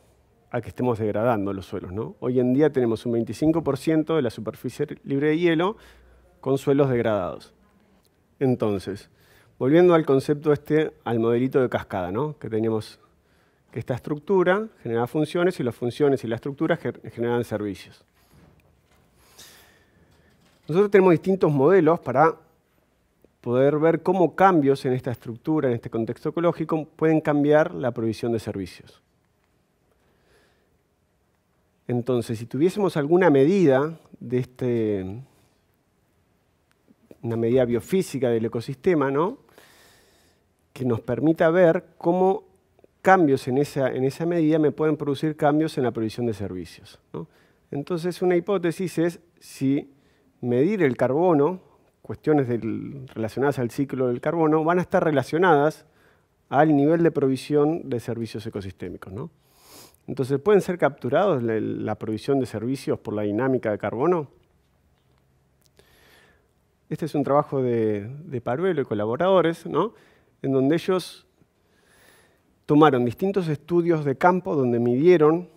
a que estemos degradando los suelos. Hoy en día tenemos un 25% de la superficie libre de hielo con suelos degradados. Entonces, volviendo al concepto este, al modelito de cascada, ¿no? que teníamos que esta estructura genera funciones y las funciones y la estructura generan servicios. Nosotros tenemos distintos modelos para poder ver cómo cambios en esta estructura, en este contexto ecológico, pueden cambiar la provisión de servicios. Entonces, si tuviésemos alguna medida de este, una medida biofísica del ecosistema, ¿no? que nos permita ver cómo cambios en esa, en esa medida me pueden producir cambios en la provisión de servicios. Entonces, una hipótesis es si medir el carbono, cuestiones relacionadas al ciclo del carbono, van a estar relacionadas al nivel de provisión de servicios ecosistémicos. Entonces, ¿pueden ser capturados la provisión de servicios por la dinámica de carbono? Este es un trabajo de, Paruelo y colaboradores, en donde ellos tomaron distintos estudios de campo donde midieron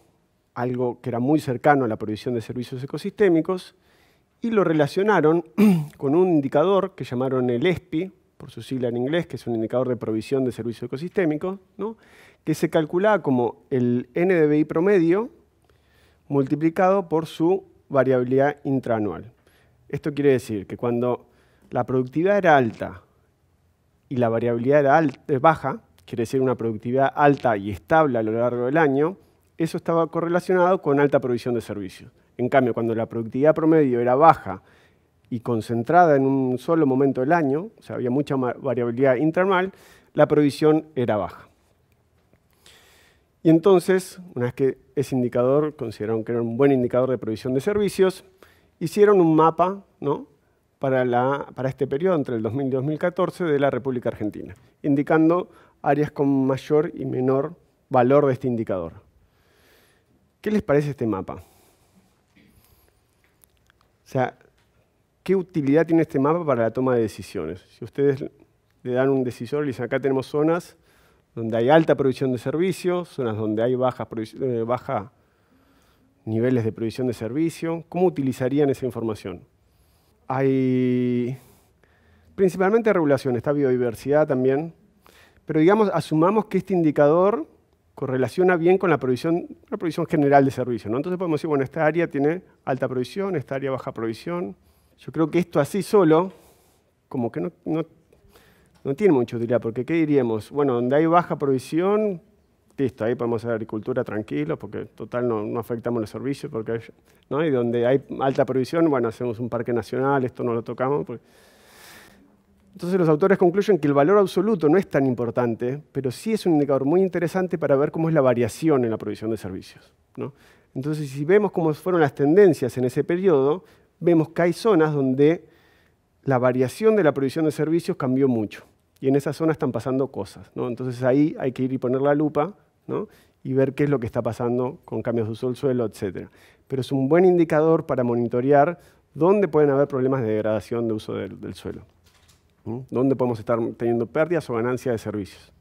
algo que era muy cercano a la provisión de servicios ecosistémicos y lo relacionaron con un indicador que llamaron el ESPI, por su sigla en inglés, que es un indicador de provisión de servicios ecosistémicos, que se calculaba como el NDBI promedio multiplicado por su variabilidad intraanual. Esto quiere decir que cuando la productividad era alta y la variabilidad era baja, quiere decir una productividad alta y estable a lo largo del año, eso estaba correlacionado con alta provisión de servicios. En cambio, cuando la productividad promedio era baja y concentrada en un solo momento del año, o sea, había mucha variabilidad intraanual, la provisión era baja. Y entonces, una vez que ese indicador consideraron que era un buen indicador de provisión de servicios, hicieron un mapa ¿no? para, este periodo, entre el 2000 y 2014, de la República Argentina, indicando áreas con mayor y menor valor de este indicador. ¿Qué les parece este mapa? O sea, ¿qué utilidad tiene este mapa para la toma de decisiones? Si ustedes le dan un decisor y dicen, acá tenemos zonas donde hay alta provisión de servicios, zonas donde hay baja, eh, baja niveles de provisión de servicio, ¿cómo utilizarían esa información? Hay principalmente regulación, está biodiversidad también, pero digamos, asumamos que este indicador correlaciona bien con la provisión, la provisión general de servicios. ¿no? Entonces podemos decir, bueno, esta área tiene alta provisión, esta área baja provisión. Yo creo que esto así solo, como que no, no, tiene mucha utilidad, porque ¿qué diríamos? Bueno, donde hay baja provisión, listo, ahí podemos hacer agricultura tranquilos, porque total no, no afectamos los servicios, porque ¿no? y donde hay alta provisión, bueno, hacemos un parque nacional, esto no lo tocamos. Entonces los autores concluyen que el valor absoluto no es tan importante, pero sí es un indicador muy interesante para ver cómo es la variación en la provisión de servicios. Entonces si vemos cómo fueron las tendencias en ese periodo, vemos que hay zonas donde la variación de la provisión de servicios cambió mucho. Y en esas zonas están pasando cosas. Entonces ahí hay que ir y poner la lupa y ver qué es lo que está pasando con cambios de uso del suelo, etc. Pero es un buen indicador para monitorear dónde pueden haber problemas de degradación de uso del suelo. ¿Dónde podemos estar teniendo pérdidas o ganancias de servicios?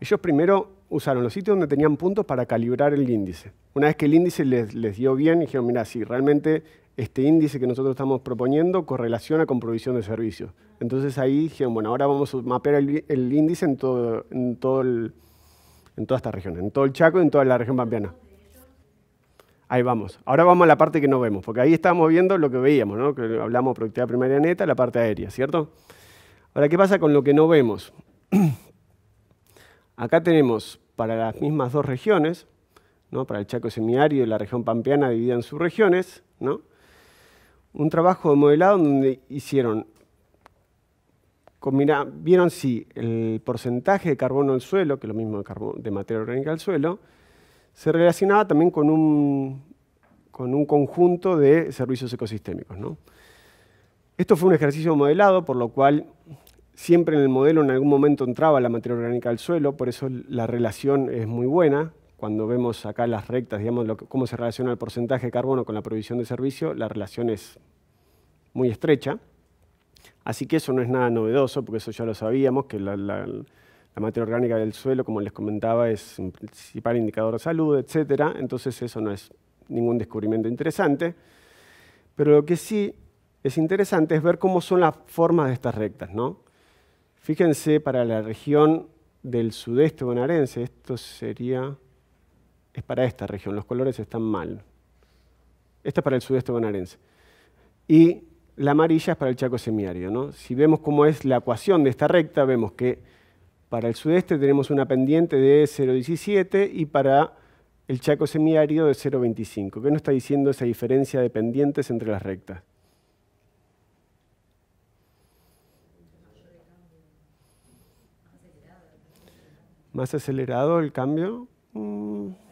Ellos primero usaron los sitios donde tenían puntos para calibrar el índice. Una vez que el índice les, dio bien, dijeron, mira, si realmente este índice que nosotros estamos proponiendo correlaciona con provisión de servicios. Entonces ahí dijeron, bueno, ahora vamos a mapear el, índice en, todo, todo en toda esta región, en todo el Chaco y en toda la región pampeana. Ahí vamos. Ahora vamos a la parte que no vemos, porque ahí estamos viendo lo que veíamos, ¿no? que hablamos de productividad primaria neta, la parte aérea, ¿cierto? Ahora, ¿qué pasa con lo que no vemos? Acá tenemos para las mismas dos regiones, ¿no? para el Chaco semiárido y la región pampeana dividida en subregiones, ¿no? un trabajo de modelado donde hicieron, vieron si el porcentaje de carbono del suelo, que es lo mismo de, de materia orgánica del suelo, se relacionaba también con un, con un conjunto de servicios ecosistémicos. Esto fue un ejercicio modelado, por lo cual siempre en el modelo en algún momento entraba la materia orgánica del suelo, por eso la relación es muy buena. Cuando vemos acá las rectas, digamos, cómo se relaciona el porcentaje de carbono con la provisión de servicio, la relación es muy estrecha. Así que eso no es nada novedoso, porque eso ya lo sabíamos, que la, materia orgánica del suelo, como les comentaba, es un principal indicador de salud, etc. Entonces eso no es ningún descubrimiento interesante. Pero lo que sí es interesante es ver cómo son las formas de estas rectas. ¿no? Fíjense para la región del sudeste bonaerense, esto sería, es para esta región, los colores están mal. Esto es para el sudeste bonaerense. Y la amarilla es para el Chaco semiárido. ¿no? Si vemos cómo es la ecuación de esta recta, vemos que para el sudeste tenemos una pendiente de 0,17 y para el Chaco semiárido de 0,25. ¿Qué nos está diciendo esa diferencia de pendientes entre las rectas? ¿Más acelerado el cambio? Mm.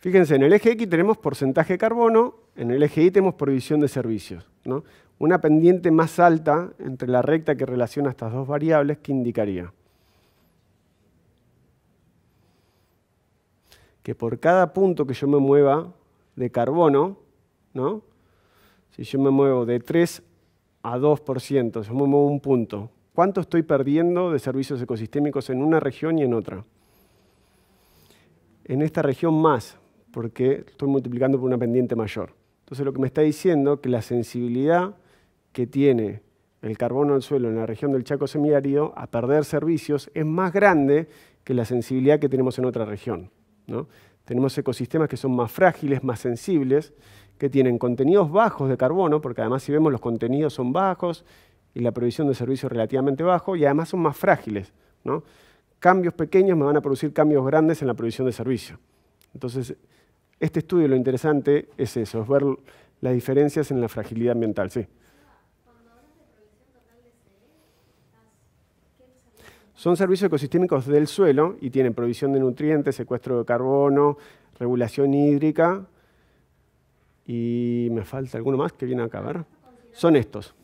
Fíjense, en el eje X tenemos porcentaje de carbono, en el eje Y tenemos provisión de servicios. Una pendiente más alta entre la recta que relaciona estas dos variables, ¿qué indicaría? que por cada punto que yo me mueva de carbono, ¿no? si yo me muevo de 3 a 2%, si yo me muevo un punto, ¿cuánto estoy perdiendo de servicios ecosistémicos en una región y en otra? En esta región más, porque estoy multiplicando por una pendiente mayor. Entonces lo que me está diciendo es que la sensibilidad que tiene el carbono del suelo en la región del Chaco semiárido a perder servicios es más grande que la sensibilidad que tenemos en otra región. Tenemos ecosistemas que son más frágiles, más sensibles, que tienen contenidos bajos de carbono, porque además si vemos los contenidos son bajos y la provisión de servicios relativamente bajo, y además son más frágiles. Cambios pequeños me van a producir cambios grandes en la provisión de servicios. Entonces, este estudio lo interesante es eso, es ver las diferencias en la fragilidad ambiental. Sí. Son servicios ecosistémicos del suelo y tienen provisión de nutrientes, secuestro de carbono, regulación hídrica y me falta alguno más que viene acá, ¿ver? Son estos.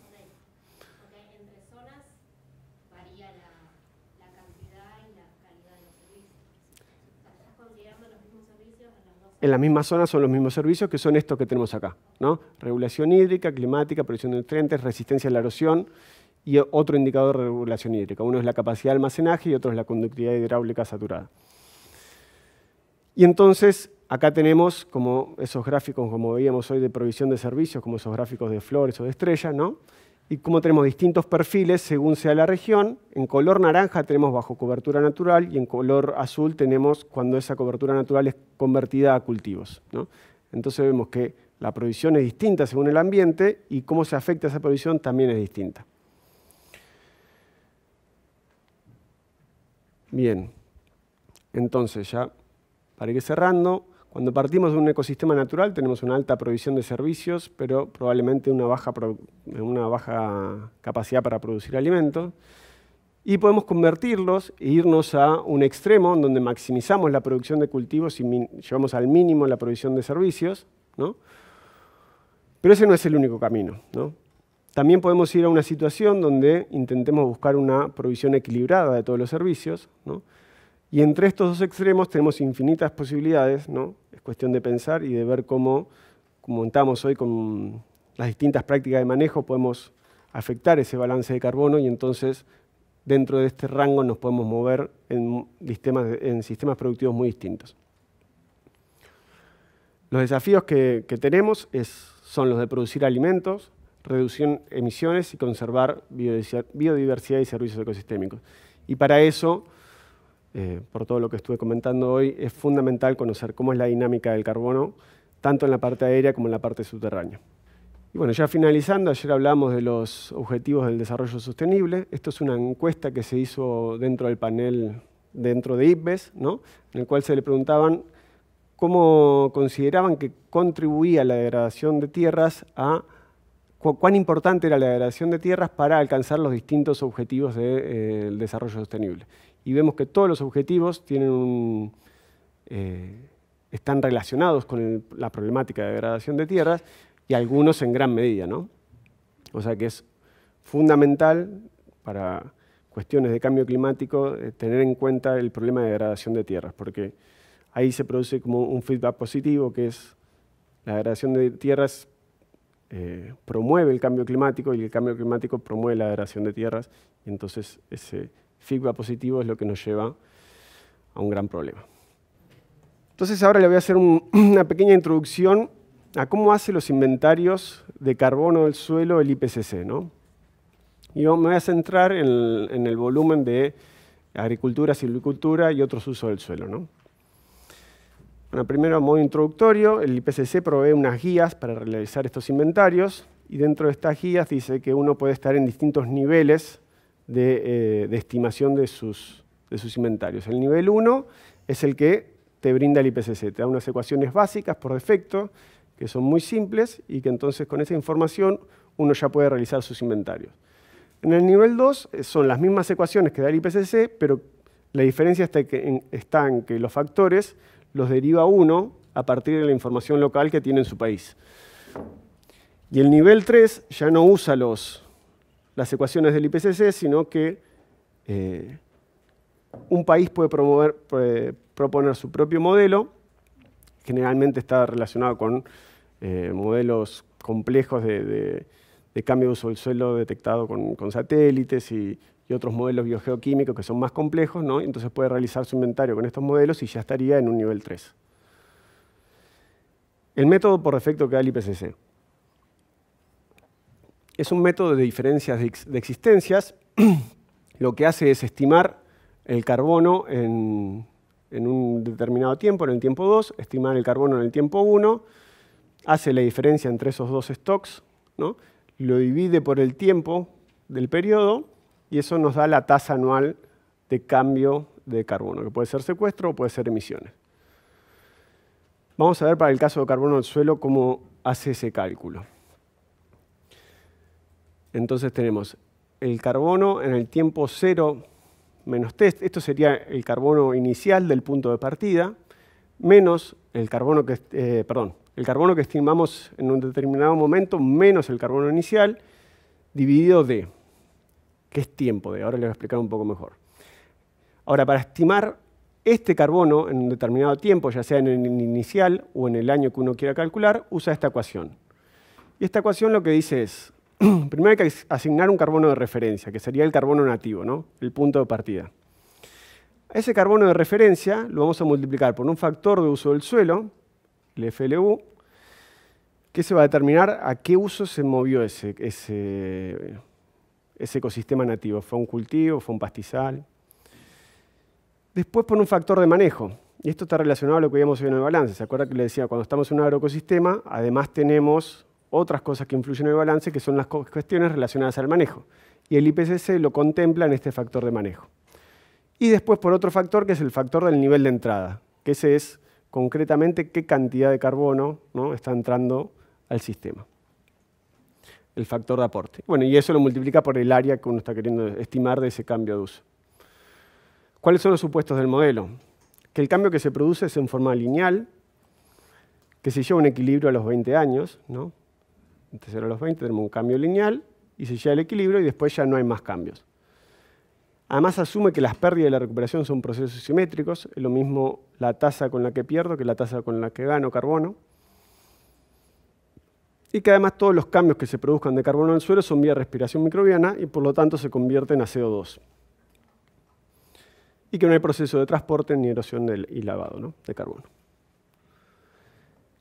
En la misma zona son los mismos servicios que son estos que tenemos acá. ¿no? Regulación hídrica, climática, provisión de nutrientes, resistencia a la erosión y otro indicador de regulación hídrica. Uno es la capacidad de almacenaje y otro es la conductividad hidráulica saturada. Y entonces acá tenemos como esos gráficos, como veíamos hoy, de provisión de servicios, como esos gráficos de flores o de estrellas, ¿no? Y como tenemos distintos perfiles según sea la región. En color naranja tenemos bajo cobertura natural y en color azul tenemos cuando esa cobertura natural es convertida a cultivos. Entonces vemos que la provisión es distinta según el ambiente y cómo se afecta esa provisión también es distinta. Bien, entonces ya para ir cerrando, cuando partimos de un ecosistema natural tenemos una alta provisión de servicios, pero probablemente una baja, una baja capacidad para producir alimentos. Y podemos convertirlos e irnos a un extremo donde maximizamos la producción de cultivos y llevamos al mínimo la provisión de servicios. ¿no? Pero ese no es el único camino. ¿no? También podemos ir a una situación donde intentemos buscar una provisión equilibrada de todos los servicios. Y entre estos dos extremos tenemos infinitas posibilidades. ¿no? Es cuestión de pensar y de ver cómo, como contamos hoy con las distintas prácticas de manejo, podemos afectar ese balance de carbono y entonces dentro de este rango nos podemos mover en sistemas, en sistemas productivos muy distintos. Los desafíos que, tenemos son los de producir alimentos, reducir emisiones y conservar biodiversidad y servicios ecosistémicos. Y para eso, eh, por todo lo que estuve comentando hoy, es fundamental conocer cómo es la dinámica del carbono, tanto en la parte aérea como en la parte subterránea. Y bueno, ya finalizando, ayer hablamos de los objetivos del desarrollo sostenible. Esto es una encuesta que se hizo dentro del panel, dentro de IPBES, ¿no? en el cual se le preguntaban cómo consideraban que contribuía la degradación de tierras a cuán importante era la degradación de tierras para alcanzar los distintos objetivos del eh, desarrollo sostenible. Y vemos que todos los objetivos tienen eh, están relacionados con la problemática de degradación de tierras y algunos en gran medida. ¿no? O sea que es fundamental para cuestiones de cambio climático eh, tener en cuenta el problema de degradación de tierras, porque ahí se produce como un feedback positivo, que es la degradación de tierras eh, promueve el cambio climático y el cambio climático promueve la degradación de tierras. Y entonces ese feedback positivo es lo que nos lleva a un gran problema. Entonces ahora le voy a hacer una pequeña introducción a cómo hace los inventarios de carbono del suelo el IPCC. ¿no? Y me voy a centrar en en el volumen de agricultura, silvicultura y otros usos del suelo. ¿no? Bueno, primero, a modo introductorio, el IPCC provee unas guías para realizar estos inventarios y dentro de estas guías dice que uno puede estar en distintos niveles de, eh, estimación de sus, de sus inventarios. El nivel 1 es el que te brinda el IPCC, te da unas ecuaciones básicas por defecto, que son muy simples y que entonces con esa información uno ya puede realizar sus inventarios. En el nivel 2 eh, son las mismas ecuaciones que da el IPCC, pero la diferencia está, está en que los factores los deriva uno a partir de la información local que tiene en su país. Y el nivel 3 ya no usa los, las ecuaciones del IPCC, sino que eh, un país puede, proponer su propio modelo, generalmente está relacionado con eh, modelos complejos de, cambio de uso del suelo detectado con, satélites y, y otros modelos biogeoquímicos que son más complejos, ¿no? entonces puede realizar su inventario con estos modelos y ya estaría en un nivel 3. el método por defecto que da el IPCC. Es un método de diferencias de existencias. Lo que hace es estimar el carbono en, un determinado tiempo, en el tiempo 2, estimar el carbono en el tiempo 1, hace la diferencia entre esos dos stocks, ¿no? lo divide por el tiempo del periodo y eso nos da la tasa anual de cambio de carbono, que puede ser secuestro o puede ser emisiones. Vamos a ver para el caso de carbono del suelo cómo hace ese cálculo. Entonces tenemos el carbono en el tiempo cero menos test, esto sería el carbono inicial del punto de partida, menos el carbono que, eh, perdón, el carbono que estimamos en un determinado momento, menos el carbono inicial, dividido de, ¿qué es tiempo de? Ahora les voy a explicar un poco mejor. Ahora, para estimar este carbono en un determinado tiempo, ya sea en el inicial o en el año que uno quiera calcular, usa esta ecuación. Y esta ecuación lo que dice es, primero hay que asignar un carbono de referencia, que sería el carbono nativo, ¿no? el punto de partida. Ese carbono de referencia lo vamos a multiplicar por un factor de uso del suelo, el FLU, que se va a determinar a qué uso se movió ese, ese, ecosistema nativo. ¿Fue un cultivo? ¿Fue un pastizal? Después por un factor de manejo. Y esto está relacionado a lo que habíamos visto en el balance. ¿Se acuerda que le decía, cuando estamos en un agroecosistema, además tenemos otras cosas que influyen en el balance, que son las cuestiones relacionadas al manejo. Y el IPCC lo contempla en este factor de manejo. Y después por otro factor, que es el factor del nivel de entrada, que ese es concretamente qué cantidad de carbono ¿no? está entrando al sistema. El factor de aporte. Bueno, y eso lo multiplica por el área que uno está queriendo estimar de ese cambio de uso. ¿Cuáles son los supuestos del modelo? Que el cambio que se produce es en forma lineal, que se lleva un equilibrio a los 20 años, ¿no? Antes a los 20 tenemos un cambio lineal y se llega el equilibrio y después ya no hay más cambios. Además asume que las pérdidas y la recuperación son procesos simétricos, es lo mismo la tasa con la que pierdo que la tasa con la que gano carbono. Y que además todos los cambios que se produzcan de carbono en el suelo son vía respiración microbiana y por lo tanto se convierten a CO2. Y que no hay proceso de transporte ni erosión y lavado de carbono.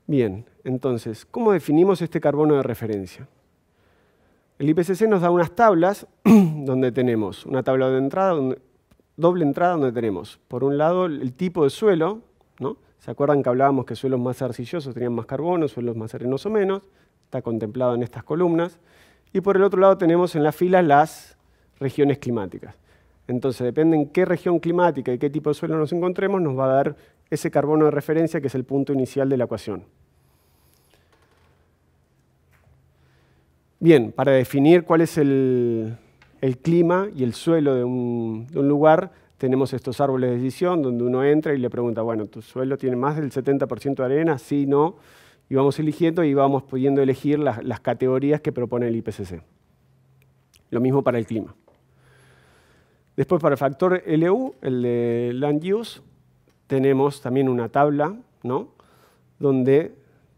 Bien, entonces, ¿cómo definimos este carbono de referencia? El IPCC nos da unas tablas donde tenemos una tabla de entrada, doble entrada donde tenemos, por un lado, el tipo de suelo, ¿no? ¿Se acuerdan que hablábamos que suelos más arcillosos tenían más carbono, suelos más arenosos menos? Está contemplado en estas columnas. Y por el otro lado tenemos en la fila las regiones climáticas. Entonces, depende en qué región climática y qué tipo de suelo nos encontremos, nos va a dar ese carbono de referencia que es el punto inicial de la ecuación. Bien, para definir cuál es el, clima y el suelo de un, lugar, tenemos estos árboles de decisión donde uno entra y le pregunta, bueno, ¿tu suelo tiene más del 70% de arena? Sí, no. Y vamos eligiendo y vamos pudiendo elegir las, categorías que propone el IPCC. Lo mismo para el clima. Después para el factor LU, el de Land Use, tenemos también una tabla ¿no? donde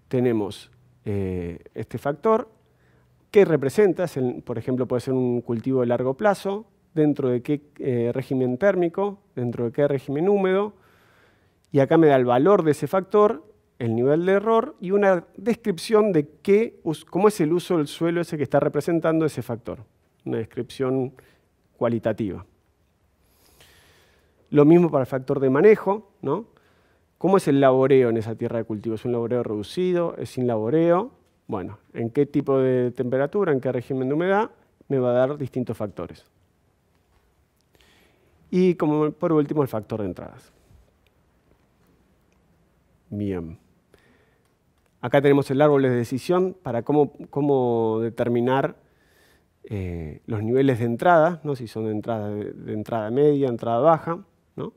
tenemos eh, este factor ¿Qué representa? Por ejemplo, puede ser un cultivo de largo plazo, dentro de qué eh, régimen térmico, dentro de qué régimen húmedo, y acá me da el valor de ese factor, el nivel de error y una descripción de qué, cómo es el uso del suelo ese que está representando ese factor, una descripción cualitativa. Lo mismo para el factor de manejo, ¿no? ¿Cómo es el laboreo en esa tierra de cultivo? ¿Es un laboreo reducido? ¿Es sin laboreo? Bueno, en qué tipo de temperatura, en qué régimen de humedad, me va a dar distintos factores. Y como por último, el factor de entradas. Bien. Acá tenemos el árbol de decisión para cómo, determinar eh, los niveles de entrada, ¿no? si son de entrada, de entrada media, entrada baja. ¿no?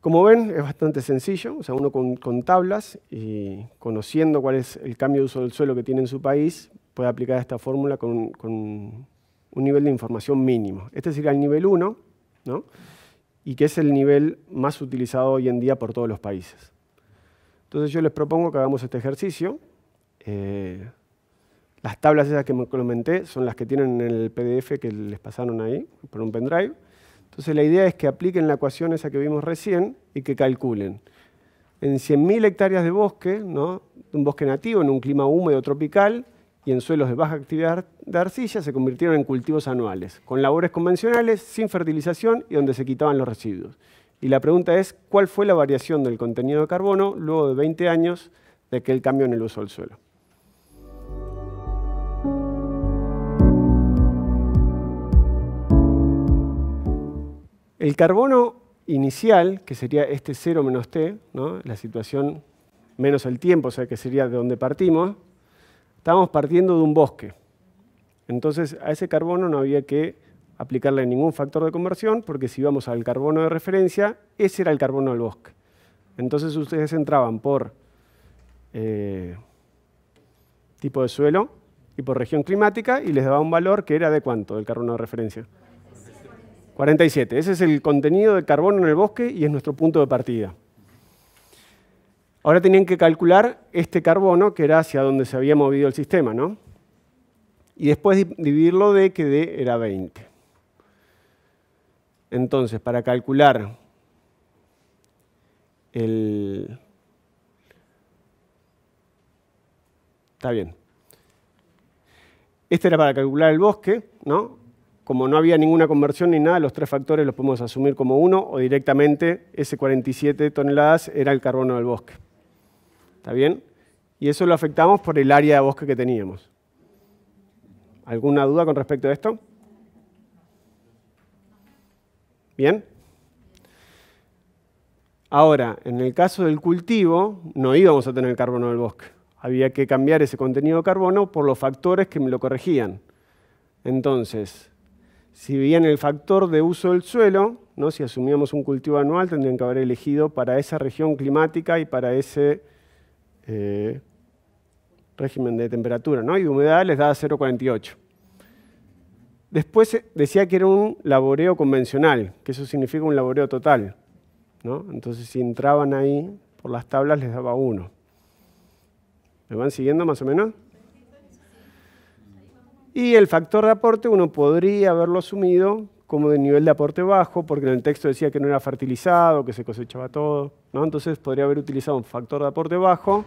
Como ven, es bastante sencillo, o sea, uno con, tablas y conociendo cuál es el cambio de uso del suelo que tiene en su país, puede aplicar esta fórmula con, un nivel de información mínimo. Este sería el nivel 1, ¿no? y que es el nivel más utilizado hoy en día por todos los países. Entonces yo les propongo que hagamos este ejercicio. Eh, las tablas esas que me comenté son las que tienen en el PDF que les pasaron ahí, por un pendrive. Entonces la idea es que apliquen la ecuación esa que vimos recién y que calculen en 100.000 hectáreas de bosque, ¿no? un bosque nativo en un clima húmedo tropical y en suelos de baja actividad de arcilla, se convirtieron en cultivos anuales, con labores convencionales, sin fertilización y donde se quitaban los residuos. Y la pregunta es, ¿cuál fue la variación del contenido de carbono luego de 20 años de aquel cambio en el uso del suelo? El carbono inicial, que sería este 0 menos t, la situación menos el tiempo, o sea que sería de donde partimos, estábamos partiendo de un bosque. Entonces a ese carbono no había que aplicarle ningún factor de conversión, porque si íbamos al carbono de referencia, ese era el carbono del bosque. Entonces ustedes entraban por eh, tipo de suelo y por región climática y les daba un valor que era de cuánto del carbono de referencia. 47. Ese es el contenido de carbono en el bosque y es nuestro punto de partida. Ahora tenían que calcular este carbono, que era hacia donde se había movido el sistema, ¿no? Y después dividirlo de que D era 20. Entonces, para calcular el... Está bien. Este era para calcular el bosque, ¿no? Como no había ninguna conversión ni nada, los tres factores los podemos asumir como uno o directamente ese 47 toneladas era el carbono del bosque. ¿Está bien? Y eso lo afectamos por el área de bosque que teníamos. ¿Alguna duda con respecto a esto? ¿Bien? Ahora, en el caso del cultivo, no íbamos a tener carbono del bosque. Había que cambiar ese contenido de carbono por los factores que me lo corregían. Entonces, si bien el factor de uso del suelo, ¿no? si asumíamos un cultivo anual, tendrían que haber elegido para esa región climática y para ese eh, régimen de temperatura ¿no? y de humedad les daba 0,48. Después eh, decía que era un laboreo convencional, que eso significa un laboreo total. ¿no? Entonces si entraban ahí por las tablas les daba 1. ¿Me van siguiendo más o menos? Y el factor de aporte uno podría haberlo asumido como de nivel de aporte bajo, porque en el texto decía que no era fertilizado, que se cosechaba todo. ¿no? Entonces podría haber utilizado un factor de aporte bajo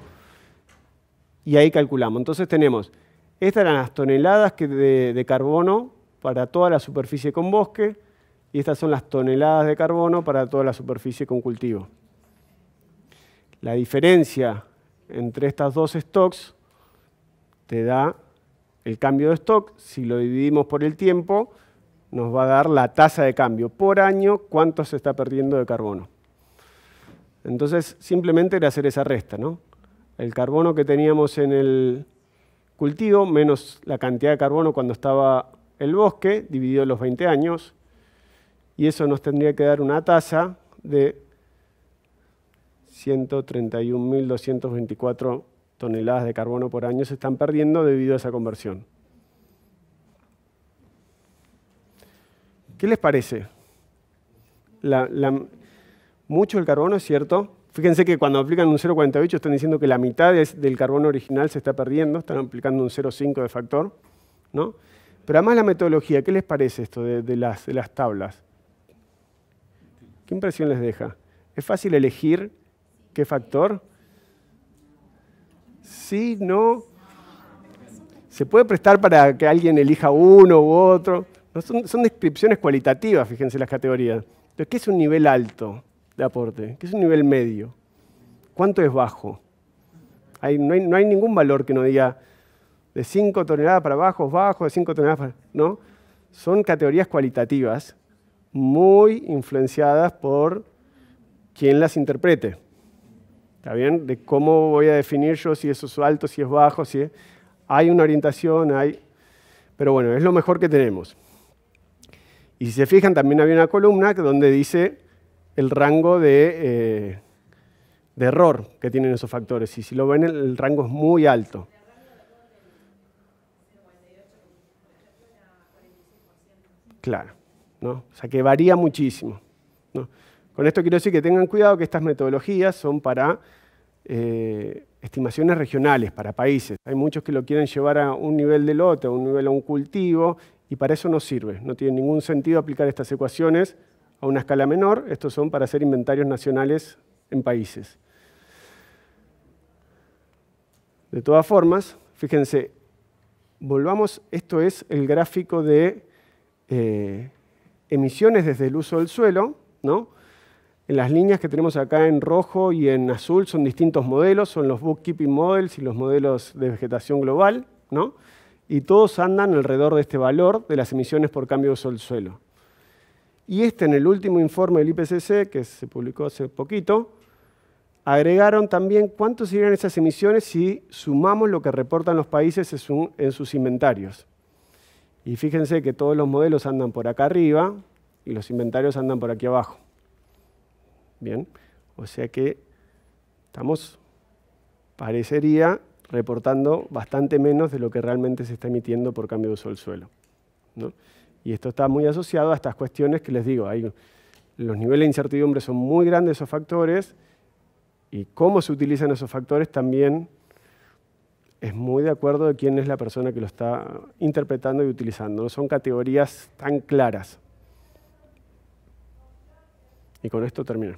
y ahí calculamos. Entonces tenemos, estas eran las toneladas de, de carbono para toda la superficie con bosque y estas son las toneladas de carbono para toda la superficie con cultivo. La diferencia entre estas dos stocks te da el cambio de stock, si lo dividimos por el tiempo, nos va a dar la tasa de cambio por año, cuánto se está perdiendo de carbono. Entonces, simplemente era hacer esa resta, ¿no? El carbono que teníamos en el cultivo, menos la cantidad de carbono cuando estaba el bosque, dividido los 20 años, y eso nos tendría que dar una tasa de 131.224 toneladas de carbono por año se están perdiendo debido a esa conversión. ¿Qué les parece? mucho del carbono es cierto. Fíjense que cuando aplican un 0,48 están diciendo que la mitad del carbono original se está perdiendo, están aplicando un 0,5 de factor. ¿no? Pero además la metodología, ¿qué les parece esto de, las, de las tablas? ¿Qué impresión les deja? ¿Es fácil elegir qué factor? Sí, no. Se puede prestar para que alguien elija uno u otro. son, descripciones cualitativas, fíjense las categorías. ¿qué es un nivel alto de aporte? ¿Qué es un nivel medio? ¿Cuánto es bajo? no, hay, no, ningún valor que no diga de 5 toneladas para abajo bajo, de 5 toneladas para... No, son categorías cualitativas muy influenciadas por quien las interprete. ¿Está bien? De cómo voy a definir yo si eso es alto, si es bajo, si hay una orientación, hay... Pero bueno, es lo mejor que tenemos. Y si se fijan, también había una columna donde dice el rango de, eh, de error que tienen esos factores. Y si lo ven, el rango es muy alto. Claro, ¿no? O sea que varía muchísimo. ¿no? Con esto quiero decir que tengan cuidado que estas metodologías son para eh, estimaciones regionales, para países. Hay muchos que lo quieren llevar a un nivel de lote, a un nivel a un cultivo, y para eso no sirve. No tiene ningún sentido aplicar estas ecuaciones a una escala menor. Estos son para hacer inventarios nacionales en países. De todas formas, fíjense, volvamos, esto es el gráfico de eh, emisiones desde el uso del suelo, ¿no? En las líneas que tenemos acá en rojo y en azul son distintos modelos, son los bookkeeping models y los modelos de vegetación global, ¿no? Y todos andan alrededor de este valor de las emisiones por cambio de uso del suelo. Y este en el último informe del IPCC, que se publicó hace poquito, agregaron también cuánto serían esas emisiones si sumamos lo que reportan los países en sus inventarios. Y fíjense que todos los modelos andan por acá arriba y los inventarios andan por aquí abajo. Bien, o sea que estamos, parecería, reportando bastante menos de lo que realmente se está emitiendo por cambio de uso del suelo. Y esto está muy asociado a estas cuestiones que les digo, los niveles de incertidumbre son muy grandes esos factores y cómo se utilizan esos factores también es muy de acuerdo de quién es la persona que lo está interpretando y utilizando. No son categorías tan claras. Y con esto termino.